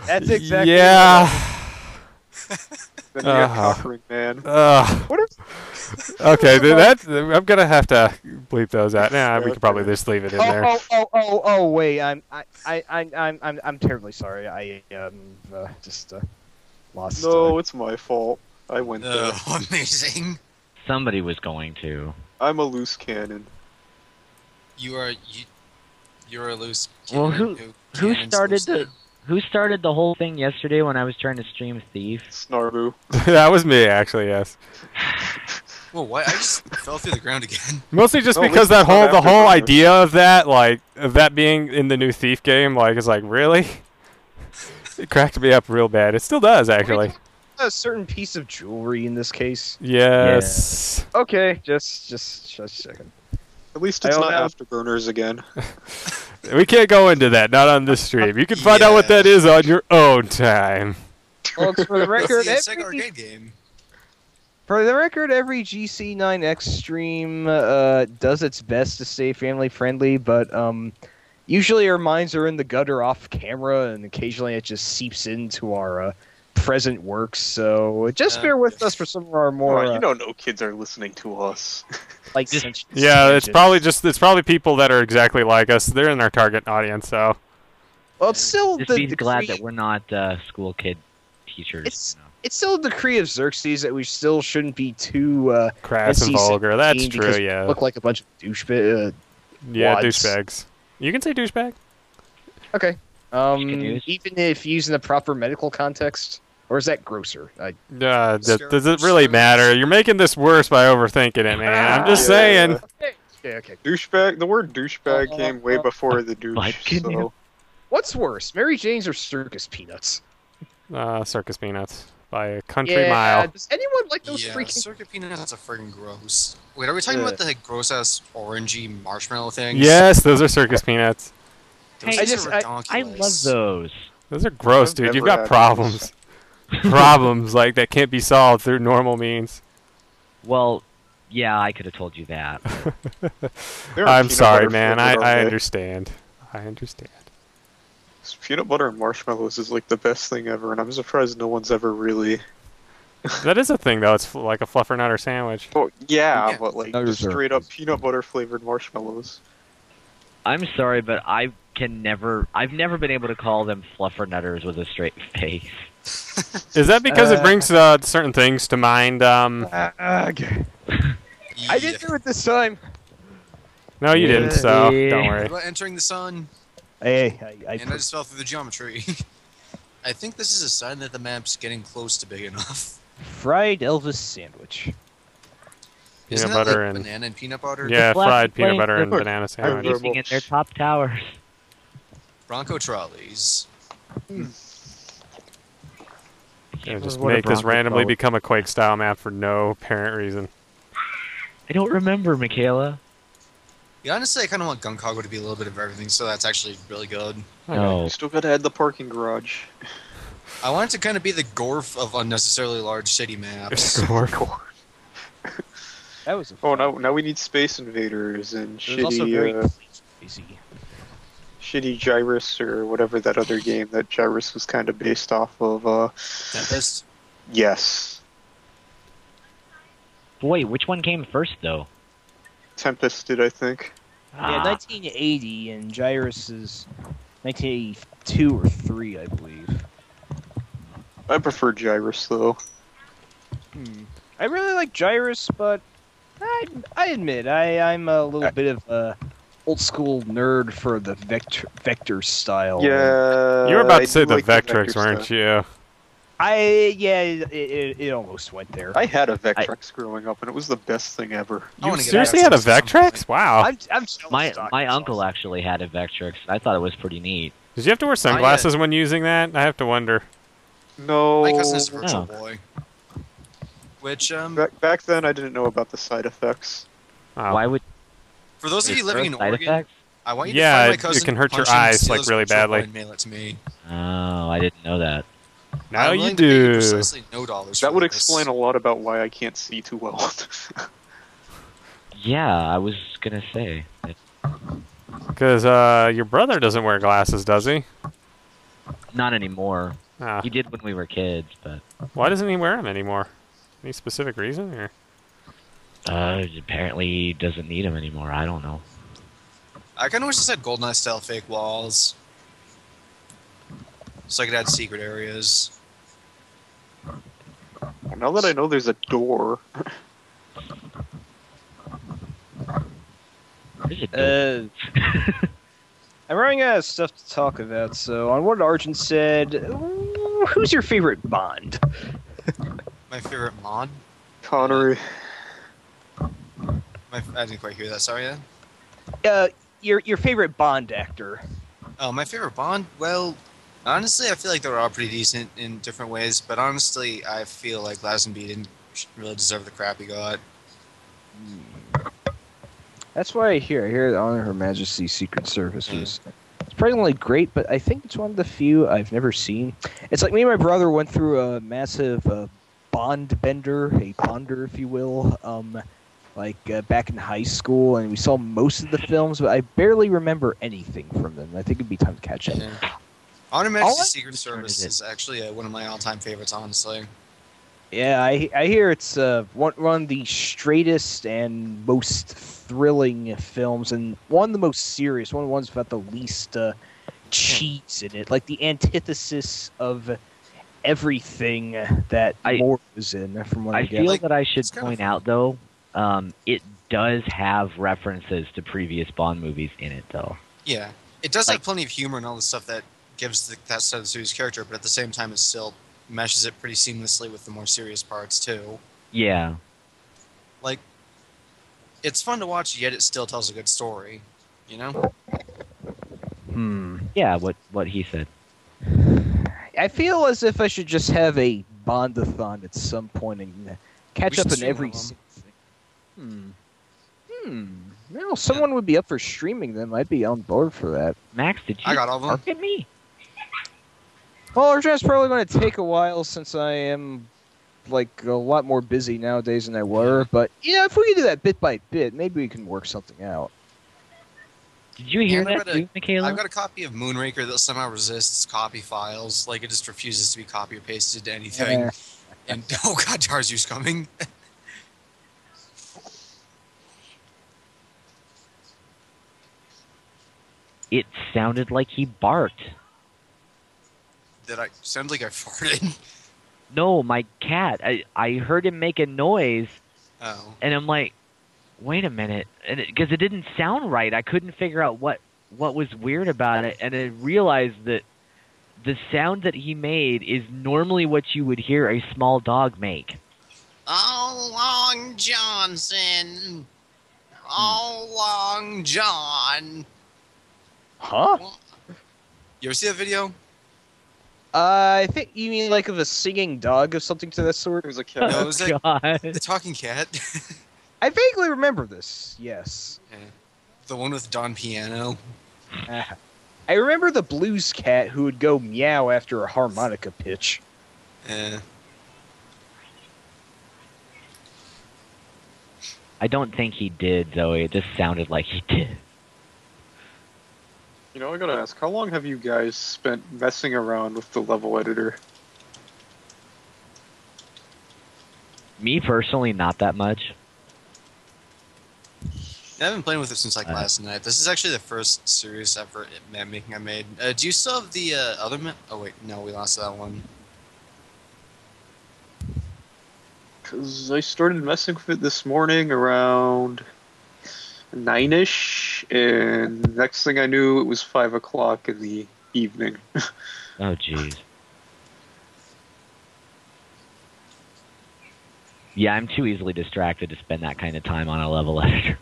That's exactly. yeah. Then you got Uh-huh. man. Uh, What if? okay, then that I'm gonna have to bleep those out. Nah, we could probably just leave it in Oh, there. oh, oh, oh, oh, wait! I'm, I, I, I, I'm, I'm, I'm terribly sorry. I, um, uh, just uh, lost. No, uh, it's my fault. I went there. Oh, amazing. Somebody was going to. I'm a loose cannon. You are you. You're a loose. Well, cannon who- who started loosely. the- Who started the whole thing yesterday when I was trying to stream Thief? Snarbu. that was me, actually. Yes. Well, what? I just fell through the ground again. Mostly just Well, because that whole the whole Afterburners. idea of that, like of that being in the new Thief game, like is like really. It cracked me up real bad. It still does, actually. a certain piece of jewelry in this case. Yes. Okay, just, just, just checking. At least it's don't not afterburners again. We can't go into that. Not on this stream. You can find out what that is on your own time. Folks, for the record, it's every, arcade game. for the record, every GC9X stream uh, does its best to stay family friendly, but um, usually our minds are in the gutter off camera, and occasionally it just seeps into our uh, present works. So just Uh, bear with us for some of our more Come uh, you don't know kids are listening to us. like Just- sentient Yeah, it's probably just it's probably people that are exactly like us. They're in our target audience, so well, it's still Just the be glad decree- that we're not uh, school kid teachers. It's- you know. it's still a decree of Xerxes that we still shouldn't be too uh, crass and NC-17 vulgar. That's true. Yeah. look like a bunch of douchebag. Uh, Yeah, douchebags. You can say douchebag. okay. Um, You can use- even if used in the proper medical context, or is that grosser? I, Uh, d- does it really matter? You're making this worse by overthinking it, man. I'm just Yeah. saying. okay, okay. Douchebag. The word douchebag Uh, came way uh, before the douche. So you- What's worse, Mary Jane's or circus peanuts? Uh, circus peanuts by a country yeah. mile. Does anyone like those yeah, freaking? circuit peanuts are freaking gross. Wait, are we talking Yeah. about the like, gross ass orangey marshmallow things? Yes, those are circus peanuts. Those I just- are I- I love those. Those are gross, I've dude. You've got problems. problems like that can't be solved through normal means. Well, yeah, I could have told you that. I'm sorry, man. I, I eh? understand. I understand. Peanut butter and marshmallows is like the best thing ever, and I'm surprised no one's ever really. That is a thing, though. It's like a fluffer nutter sandwich. Oh yeah, Yeah. but like No just reserve. straight up peanut butter flavored marshmallows. I'm sorry, but I can never. I've never been able to call them fluffernutters with a straight face. Is that because it Uh, brings uh, certain things to mind? Um, Ah, okay. I didn't do it this time. no, you didn't. So Yeah. don't worry. about entering the sun? Hey, I, I, and I just fell through the geometry. I think this is a sign that the map's getting close to big enough. fried Elvis sandwich. Peanut Isn't that butter like and banana and peanut butter? yeah, fried peanut butter and banana sandwich. Terrible. living in their top towers. Bronco trolleys. Yeah, just What a make this randomly trolley. become a Quake style map for no apparent reason. I don't remember, Michaela. Yeah, honestly, I kind of want Gunkago to be a little bit of everything, so that's actually really good. No. You still gotta add the parking garage. I want it to kind of be the Gorf of unnecessarily large city maps. Gorf. That was a Oh, now now we need Space Invaders and There's also shitty very uh, easy. Shitty Gyruss or whatever that other game that Gyruss was kind of based off of. Uh, Tempest. yes, Boy, which one came first though? Tempest did I think. Yeah, Ah, 1980, and Gyruss is 1982 or three, I believe. I prefer Gyruss though. Hmm. I really like Gyruss, but I, I admit I, I'm a little bit of a old school nerd for the vector vector style. Yeah, you were about I to say the like Vectrex, vector weren't stuff. you? I yeah, it, it, it almost went there. I had a Vectrex growing up, and it was the best thing ever. You seriously had a of this Vectrex? Wow. I'm, I'm my my uncle awesome. actually had a Vectrex. I thought it was pretty neat. Did you have to wear sunglasses when using that? I have to wonder. No, My cousin is a virtual Oh. boy. Which, um, back, back then I didn't know about the side effects. Wow. Why would for those of you living in Oregon, effects? I want you Yeah, to find my it- it can hurt your eyes, like, really virtual boy, badly. and mail it to me. Oh, I didn't know that. Now I'm you willing to do. precisely no dollars. That for would this. explain a lot about why I can't see too well. Yeah, I was gonna say. Because uh, your brother doesn't wear glasses, does he? Not anymore. Ah, He did when we were kids, but why doesn't he wear them anymore? Any specific reason? Or uh, apparently he doesn't need them anymore. I don't know. I kind of wish this had GoldenEye style fake walls, so I could add secret areas. Now that I know there's a door, There's a door. Uh, I'm running out of stuff to talk about. So on what Arjun said, who's your favorite Bond? My favorite Bond? Connery. My, I didn't quite hear that. Sorry, Ed. Uh, your your favorite Bond actor. Oh, my favorite Bond. Well, honestly, I feel like they're all pretty decent in different ways. But honestly, I feel like Lazenby didn't really deserve the crap he got. That's why I hear. I hear that On Her Majesty's Secret Service was surprisingly great, but I think it's one of the few I've never seen. It's like me and my brother went through a massive uh, Bond bender, a Bonder, if you will, um, like uh, back in high school, and we saw most of the films, but I barely remember anything from them. I think it'd be time to catch up. Yeah. On Her Majesty's I- Secret Service is actually uh, one of my all-time favorites. Honestly, Yeah, I I hear it's uh, one one of the straightest and most thrilling films, and one of the most serious. One of the ones about the least uh, cheese in it, like the antithesis of everything that I- Moore was in. From what I, I feel Like, that I should it's kinda point out though, um, it does have references to previous Bond movies in it though. yeah, it does Like- have plenty of humor and all the stuff that gives the, that side of the series character, but at the same time, it still meshes it pretty seamlessly with the more serious parts too. Yeah. Like, it's fun to watch, yet it still tells a good story. You know? Hmm. Yeah, what what he said. I feel as if I should just have a Bondathon at some point and catch We up on every. one of single thing. Hmm. Hmm. No, someone would be up for streaming them. I'd be on board for that. Max, did you I got all of them. bark at me? Well, our Arjun's probably going to take a while since I am like a lot more busy nowadays than I were. But yeah, if we can do that bit by bit, maybe we can work something out. Did you hear And I've that a- too, Michaela? I've got a copy of Moonraker that somehow resists copy files. Like, it just refuses to be copy or pasted to anything. Eh. And, oh god, Tarzu's coming. It sounded like he barked. Did I sound like I farted? No, my cat. I I heard him make a noise, Oh. and I'm like, wait a minute, and because it, didn't sound right, I couldn't figure out what what was weird about it, and I realized that the sound that he made is normally what you would hear a small dog make. Oh, Long Johnson. Oh, Long John. Huh? You ever see that video? Uh, I think you mean like of a singing dog or something to that sort. It was a cat. No, it was like God. the talking cat. I vaguely remember this. Yes. The one with Don Piano. Ah. I remember the blues cat who would go meow after a harmonica pitch. Eh. I don't think he did, Zoe. It just sounded like he did. You know, I gotta ask, how long have you guys spent messing around with the level editor? Me personally, not that much. I've been playing with it since like Uh, last night. This is actually the first serious effort at map making I made. Uh, do you still have the uh, other map? Oh wait, no, we lost that one. Because I started messing with it this morning around nine ish, and next thing I knew, it was five o'clock in the evening. Oh, jeez. Yeah, I'm too easily distracted to spend that kind of time on a level editor.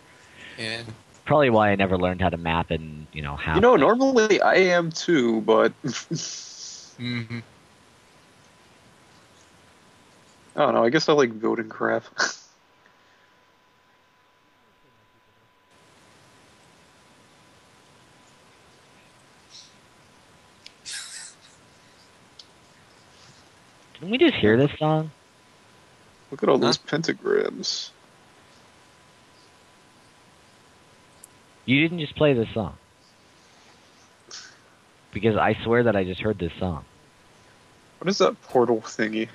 And Probably why I never learned how to map and you know, how. you know, normally I am too, but hmm I don't know. I guess I like building crap. Didn't we just hear this song? Look at all those pentagrams. You didn't just play this song. Because I swear that I just heard this song. What is that portal thingy?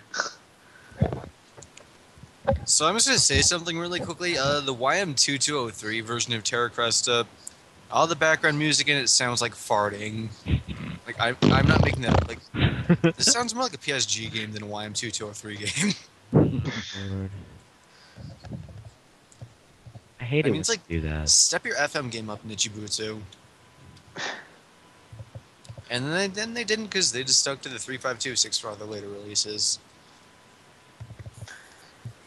So I'm just gonna say something really quickly. Uh, the YM2203 version of Terra Cresta, all the background music in it sounds like farting. Like I, I'm not making that. Like this sounds more like a PSG game than a YM2203 game. I hate I it mean, when it's like- you do that. Step your FM game up, Nichibutsu. And then they, then they didn't because they just stuck to the 352.6 for all the later releases.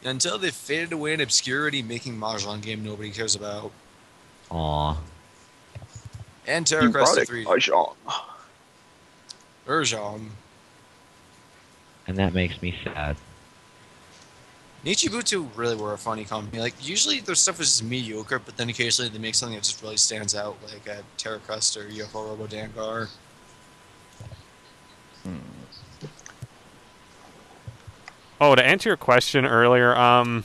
Until they faded away in obscurity, making Mahjong game nobody cares about. Aw. And Terra Cresta Erotic 3. mahjong. Urjong. And that makes me sad. Nichibutsu really were a funny company. Like usually their stuff is just mediocre, but then occasionally they make something that just really stands out, like uh, Terra Cresta or UFO Robo Dangar. Oh, to answer your question earlier, um,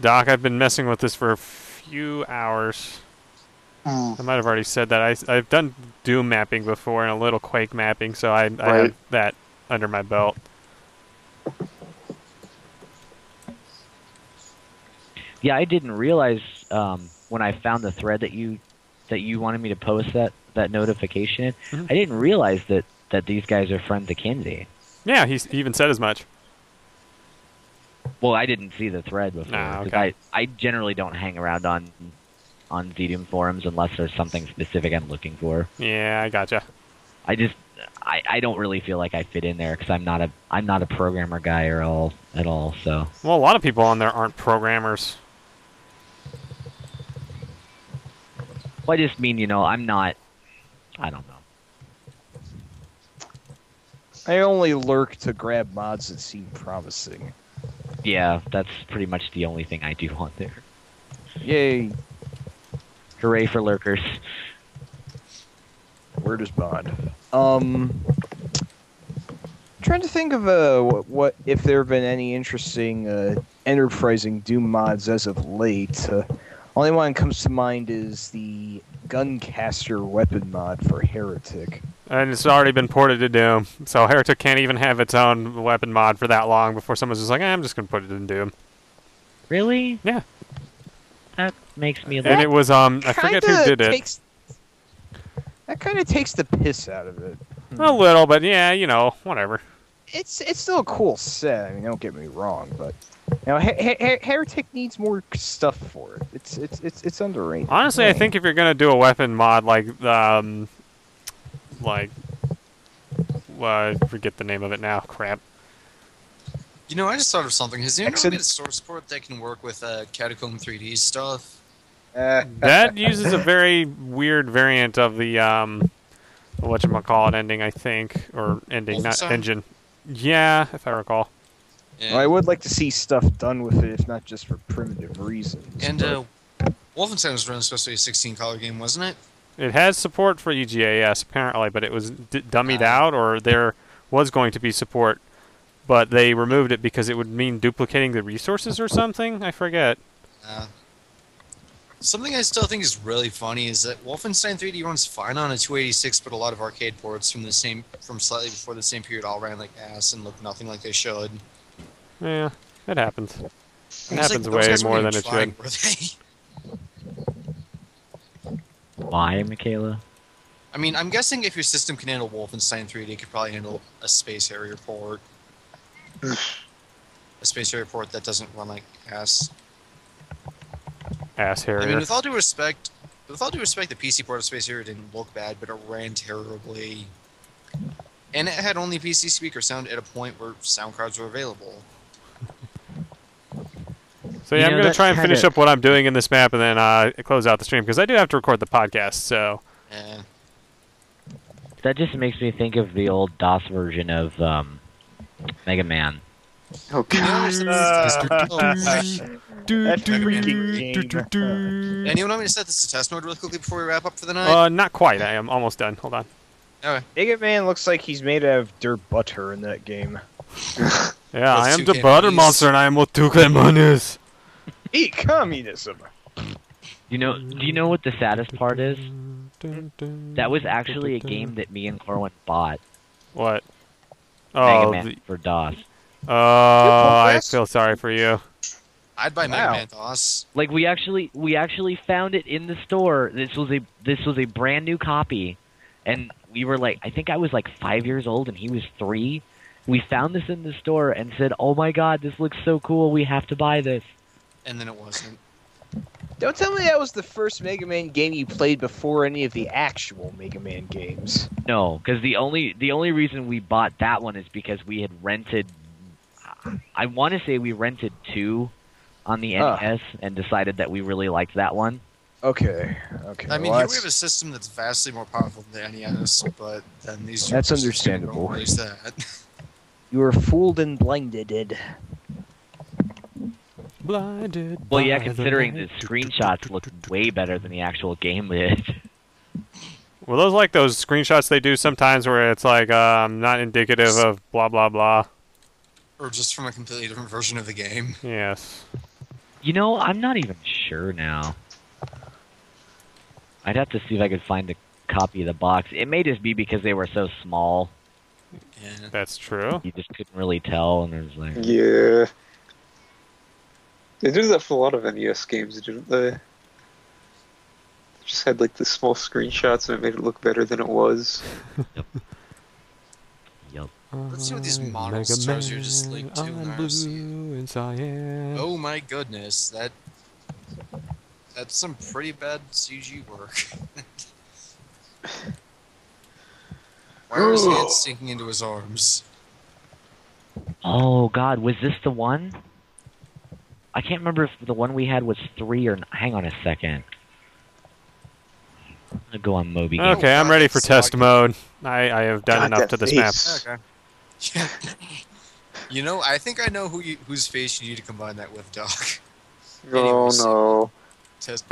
Doc, I've been messing with this for a few hours. I might have already said that. I, I've done Doom mapping before and a little Quake mapping, so I, I have that under my belt. Yeah, I didn't realize um, when I found the thread that you that you wanted me to post that that notification. in, Mhm. I didn't realize that that these guys are friends of Kinsey. Yeah, he's, he even said as much. Well, I didn't see the thread before. Ah, 'cause okay. I I generally don't hang around on on ZDoom forums unless there's something specific I'm looking for. Yeah, I gotcha. I just I, I don't really feel like I fit in there because I'm not a I'm not a programmer guy or all at all. So Well, a lot of people on there aren't programmers. well, I just mean you know I'm not I don't know. I only lurk to grab mods that seem promising. Yeah, that's pretty much the only thing I do on there. Yay! Hooray for lurkers! Where does Bond? Um, trying to think of uh, what, what if there have been any interesting uh, enterprising Doom mods as of late. Uh, only one that comes to mind is the Guncaster weapon mod for Heretic. And it's already been ported to Doom, so Heretic can't even have its own weapon mod for that long before someone's just like, eh, I'm just gonna put it in Doom. Really? Yeah. That makes me a And it was um, I forget who Kinda did it. Takes, that kind of takes the piss out of it. A little, but yeah, you know, whatever. It's it's still a cool set. I mean, don't get me wrong, but you know, He- He- He- Heretic needs more stuff for it. It's it's it's it's underrated. Honestly, I think if you're gonna do a weapon mod like um, like, uh, I forget the name of it now. Crap. You know, I just thought of something. Has anyone Exit- made a source port that can work with uh, Catacomb 3D stuff? Uh, That uses a very weird variant of the um, what you call it ending, I think, or ending, not engine. Yeah, if I recall. Yeah. Well, I would like to see stuff done with it, if not just for primitive reasons. and but- uh, Wolfenstein was running supposed to be a 16 color game, wasn't it? It has support for E EGAS apparently, but it was d- dummied Ah. out, or there was going to be support, but they removed it because it would mean duplicating the resources or something. I forget. Uh, something I still think is really funny is that Wolfenstein 3D runs fine on a 286, but a lot of arcade ports from the same from slightly before the same period all ran like ass and looked nothing like they should. Yeah, it happens. It It's like, happens those way more than even it should. Why, Michaela? I mean, I'm guessing if your system can handle Wolfenstein 3D, it could probably handle a Space Harrier port. a Space Harrier port that doesn't run like ass. Ass hair. I mean, with all due respect, with all due respect, the PC port of Space Harrier didn't look bad, but it ran terribly. And it had only PC speaker sound at a point where sound cards were available. So yeah, You I'm know, gonna try and kinda- finish up what I'm doing in this map and then uh, close out the stream because I do have to record the podcast. So Eh. That just makes me think of the old DOS version of um, Mega Man. Oh You know, god. there's- That. Anyone want me to set this to test mode really quickly before we wrap up for the night? Uh, not quite. I am almost done. Hold on. Mega Man looks like he's made out of dirt butter in that game. Yeah, I am two the butter monster and I am what two is. Eat communism. You know? Do you know what the saddest part is? That was actually a game that me and Corwin bought. What? Mega Oh, Man the, for DOS. Oh, I feel sorry for you. I'd buy Mega Wow. Man DOS. Like we actually we actually found it in the store. This was a this was a brand new copy, and we were like I think I was like five years old and he was three. We found this in the store and said, "Oh my god, this looks so cool! We have to buy this." And then it wasn't. Don't tell me that was the first Mega Man game you played before any of the actual Mega Man games. No, because the only the only reason we bought that one is because we had rented. I want to say we rented two on the Ah. NES and decided that we really liked that one. Okay, okay. I mean, well, here we that's- have a system that's vastly more powerful than the NES, but then these two That's systems don't understandable. that. you were fooled and blinded. Blinded. Well, yeah, by the considering the light. screenshots look way better than the actual game did. Well, those like those screenshots they do sometimes where it's like um, not indicative of blah blah blah. Or just from a completely different version of the game. Yes. You know, I'm not even sure now. I'd have to see if I could find a copy of the box. It may just be because they were so small, Yeah. That's true. you just couldn't really tell, and it was like, Yeah. They did that for a lot of NES games, didn't they? Just had like the small screenshots and it made it look better than it was. yup. Let's see what these I'm model Mega stars are just linked to in I'm our scene. blue. Oh my goodness, that that's some pretty bad CG work. Why are his hands sinking into his arms? Oh God, was this the one? I can't remember if the one we had was three or. n- Hang on a second. I'm gonna go on Moby. Game. Okay, I'm ready for test mode. I, I have done God, enough to this map. Okay. Yeah. you know, I think I know who you, whose face you need to combine that with, Doc. Oh no. Test.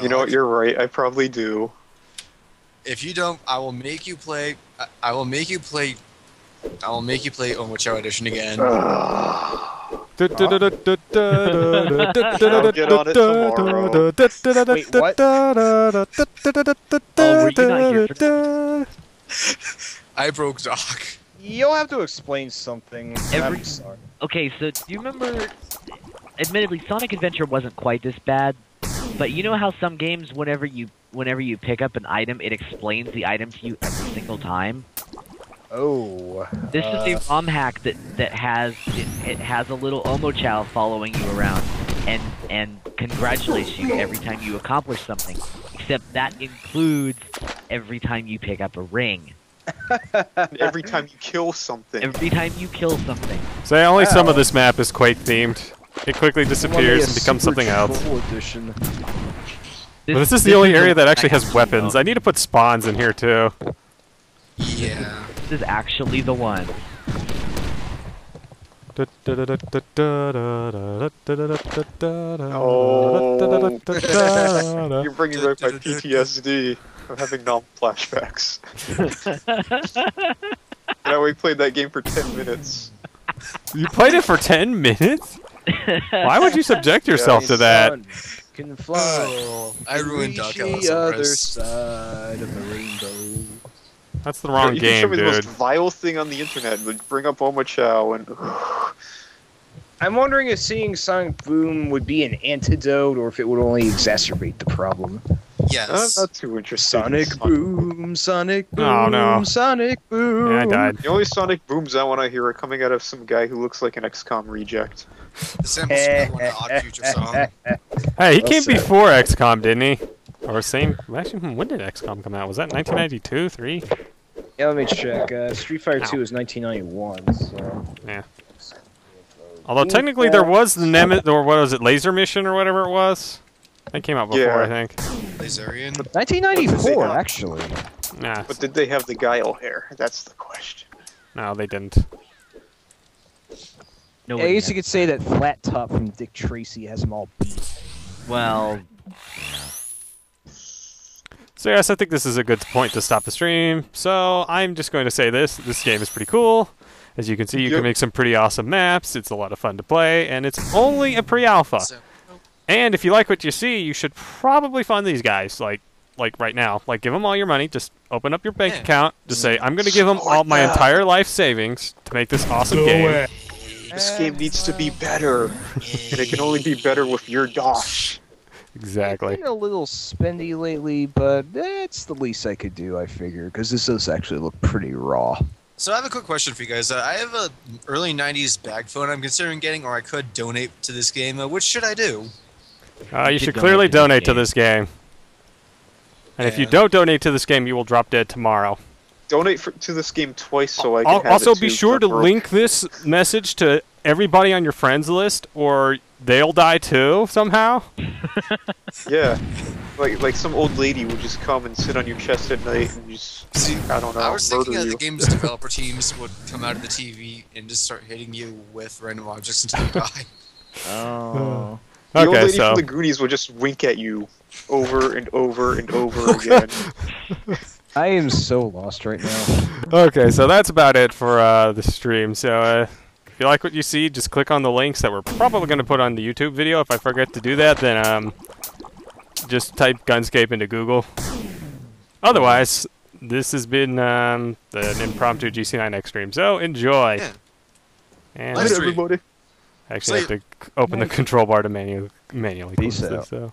You know what? You're right. I probably do. If you don't, I will make you play. I, I will make you play. I will make you play Omochao Edition again. Wait, I'll get on it tomorrow. Wait, what? Oh, were you not here for I broke Doc. You'll have to explain something. Every-. Okay, so do you remember? Admittedly, Sonic Adventure wasn't quite this bad, but you know how some games, whenever you whenever you pick up an item, it explains the item to you every single time. Oh. This uh, is a ROM hack that that has it, it has a little Omochao following you around and and congratulates you every time you accomplish something. Except that includes every time you pick up a ring, Every time you kill something. every time you kill something. So only some of this map is Quake themed. It quickly disappears and becomes something else. Edition. But this is the only area that actually has weapons. the- I need to put spawns in here too. Yeah. This is actually the one. Oh. You're bringing back my PTSD. I'm having nom flashbacks. and we played that game for 10 minutes. You played it for 10 minutes? Why would you subject yourself to that? Sun Can fly. Oh, I ruined Dark Reach Alice the on other Chris. side of the rainbow. That's the wrong you can show game, me the most vile thing on the internet. Like bring up Omochao and I'm wondering if seeing Sonic Boom would be an antidote or if it would only exacerbate the problem. I'm Yes. not too interested. in Sonic Boom, Sonic Boom, Oh, no. Sonic Boom. Yeah, I died. The only Sonic booms I want to hear are coming out of some guy who looks like an XCOM reject. The samples from one Odd Future song. Hey, he Well came said. before XCOM, didn't he? Or same? Actually, hmm, when did XCOM come out? Was that 1992, 3? Yeah, let me check. Uh, Street Fighter Ow. 2 is 1991, so. Yeah. Although technically there was the Nemesis, or what was it, Laser Mission or whatever it was? That came out before, Yeah. I think. Laserian. 1994, have? actually. Nah, But did they have the guile hair? That's the question. no, they didn't. No, I guess you could say that Flat Top from Dick Tracy has them all beat. Well, So yes, I think this is a good point to stop the stream. So I'm just going to say this: this game is pretty cool. As you can see, you Yep. can make some pretty awesome maps. It's a lot of fun to play, and it's only a pre-alpha. So, And if you like what you see, you should probably fund these guys. Like, like right now, like give them all your money. Just open up your bank Yeah. account. Just say, I'm going to give them all my entire life savings to make this awesome game. This game needs to be better, and it can only be better with your dosh. Exactly. I've Been a little spendy lately, but that's the least I could do. I figure because this does actually look pretty raw. so I have a quick question for you guys. Uh, I have a early '90s bag phone I'm considering getting, or I could donate to this game. Uh, which should I do? Uh, you You should should clearly donate donate to to this game. And if you don't donate to this game, you will drop dead tomorrow. Donate for, to this game twice so I can Al- have also, it be sure to for- link this message to everybody on your friends list, or they'll die too somehow. Yeah, like like some old lady would just come and sit on your chest at night and just See, I don't know I was murder thinking that the game's developer teams would come out of the TV and just start hitting you with random objects until you die. Oh. The old Okay, lady so from the Goonies will just wink at you over and over and over again. I am so lost right now. okay, so that's about it for uh, the stream. So uh, if you like what you see, just click on the links that we're probably going to put on the YouTube video. If I forget to do that, then um, just type Gunscape into Google. Otherwise, this has been um, an impromptu GC9X stream. So enjoy. Yeah. And Nice Night, stream. everybody. Actually, I have to open the control bar to manu- manually close this. So.